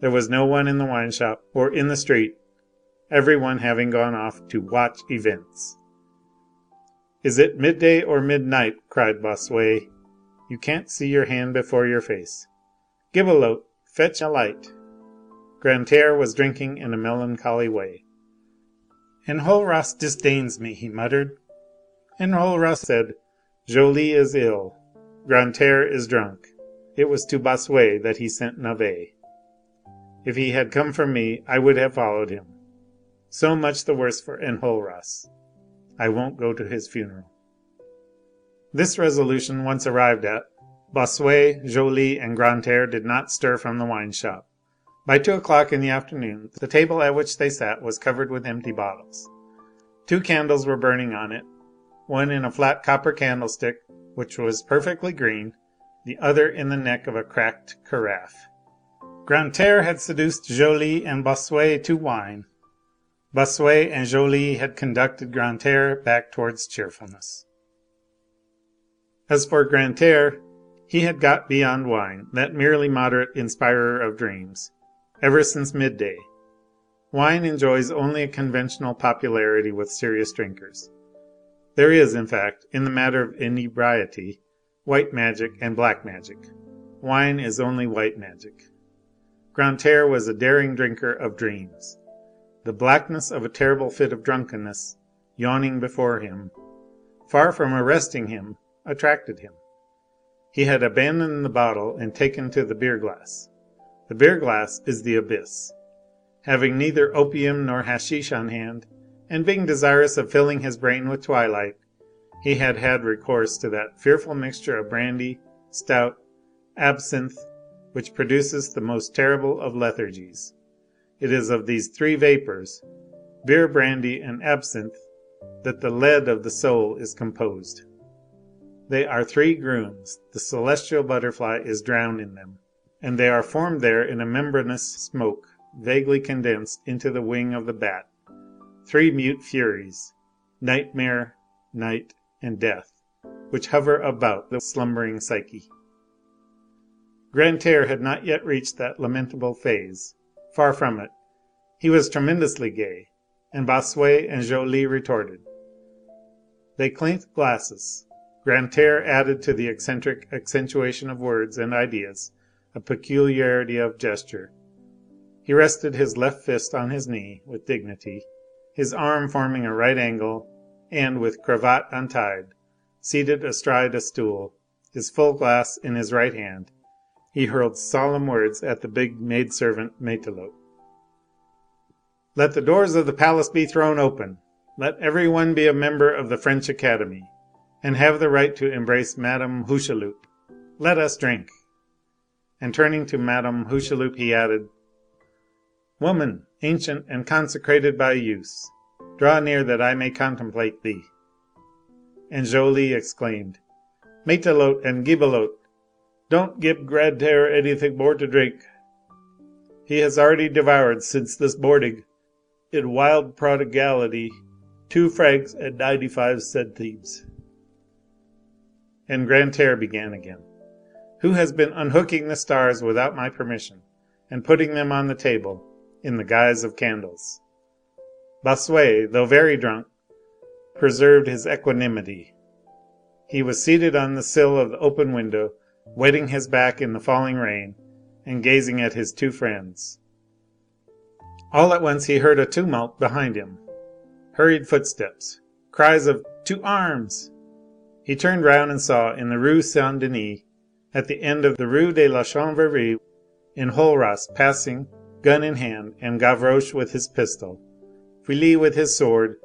There was no one in the wine shop or in the street, every one having gone off to watch events. "Is it midday or midnight?" cried Bossuet. "You can't see your hand before your face. Gibelotte, fetch a light." Grantaire was drinking in a melancholy way. "Enjolras disdains me," he muttered. Enjolras said: "Joly is ill. Grantaire is drunk." It was to Bossuet that he sent Navet. If he had come for me, I would have followed him. So much the worse for Enjolras. I won't go to his funeral. This resolution once arrived at, Bossuet, Joly, and Grantaire did not stir from the wine shop. By two o'clock in the afternoon, the table at which they sat was covered with empty bottles. Two candles were burning on it, one in a flat copper candlestick which was perfectly green, the other in the neck of a cracked carafe. Grantaire had seduced Joly and Bossuet to wine. Bossuet and Joly had conducted Grantaire back towards cheerfulness. As for Grantaire, he had got beyond wine, that merely moderate inspirer of dreams, ever since midday. Wine enjoys only a conventional popularity with serious drinkers. There is, in fact, in the matter of inebriety, white magic and black magic. Wine is only white magic. Grantaire was a daring drinker of dreams. The blackness of a terrible fit of drunkenness, yawning before him, far from arresting him, attracted him. He had abandoned the bottle and taken to the beer glass. The beer glass is the abyss. Having neither opium nor hashish on hand, and being desirous of filling his brain with twilight, he had had recourse to that fearful mixture of brandy, stout, absinthe, which produces the most terrible of lethargies. It is of these three vapours, beer, brandy, and absinthe, that the lead of the soul is composed. They are three grooms, the celestial butterfly is drowned in them, and they are formed there in a membranous smoke vaguely condensed into the wing of the bat, three mute furies, nightmare, night, and death, which hover about the slumbering psyche. Grantaire had not yet reached that lamentable phase. Far from it. He was tremendously gay, and Bossuet and Joly retorted. They clinked glasses. Grantaire added to the eccentric accentuation of words and ideas a peculiarity of gesture. He rested his left fist on his knee with dignity, his arm forming a right angle, and, with cravat untied, seated astride a stool, his full glass in his right hand, he hurled solemn words at the big maid servant "Let the doors of the palace be thrown open. Let every one be a member of the French Academy, and have the right to embrace Madame Hucheloup. Let us drink." And turning to Madame Hucheloup, he added:— "Woman, ancient and consecrated by use, draw near that I may contemplate thee." And Joly exclaimed:— "Matelote and Gibelotte! Don't gib Grantaire anything more to drink. He has already devoured since this morning, in wild prodigality, two francs and ninety five centimes." And Grantaire began again:— "Who has been unhooking the stars without my permission, and putting them on the table, in the guise of candles?" Bossuet, though very drunk, preserved his equanimity. He was seated on the sill of the open window, wetting his back in the falling rain, and gazing at his two friends. All at once he heard a tumult behind him, hurried footsteps, cries of "To arms!" He turned round and saw, in the Rue Saint Denis, at the end of the Rue de la Chanvrerie, Enjolras passing, gun in hand, and Gavroche with his pistol, Feuilly with his sword,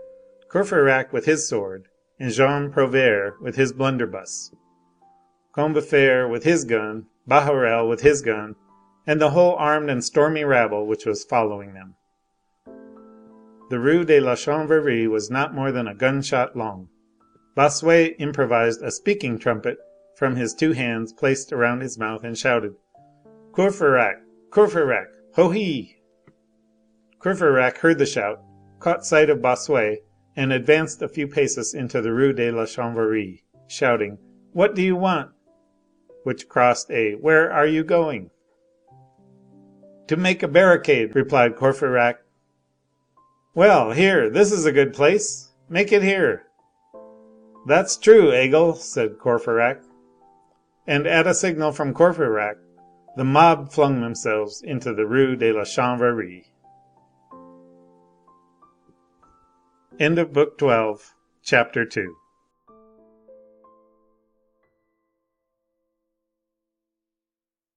Courfeyrac with his sword, and Jean Prouvaire with his blunderbuss. Combeferre with his gun, Bahorel with his gun, and the whole armed and stormy rabble which was following them. The Rue de la Chanvrerie was not more than a gunshot long. Bossuet improvised a speaking trumpet from his two hands placed around his mouth, and shouted:— "Courfeyrac! Courfeyrac! Ho he!" Courfeyrac heard the shout, caught sight of Bossuet, and advanced a few paces into the Rue de la Chanvrerie, shouting:— "What do you want?" which crossed a "Where are you going?" "To make a barricade," replied Courfeyrac. "Well, here, this is a good place. Make it here." "That's true, Aigle," said Courfeyrac. And at a signal from Courfeyrac, the mob flung themselves into the Rue de la Chanvrerie. End of Book 12 Chapter 2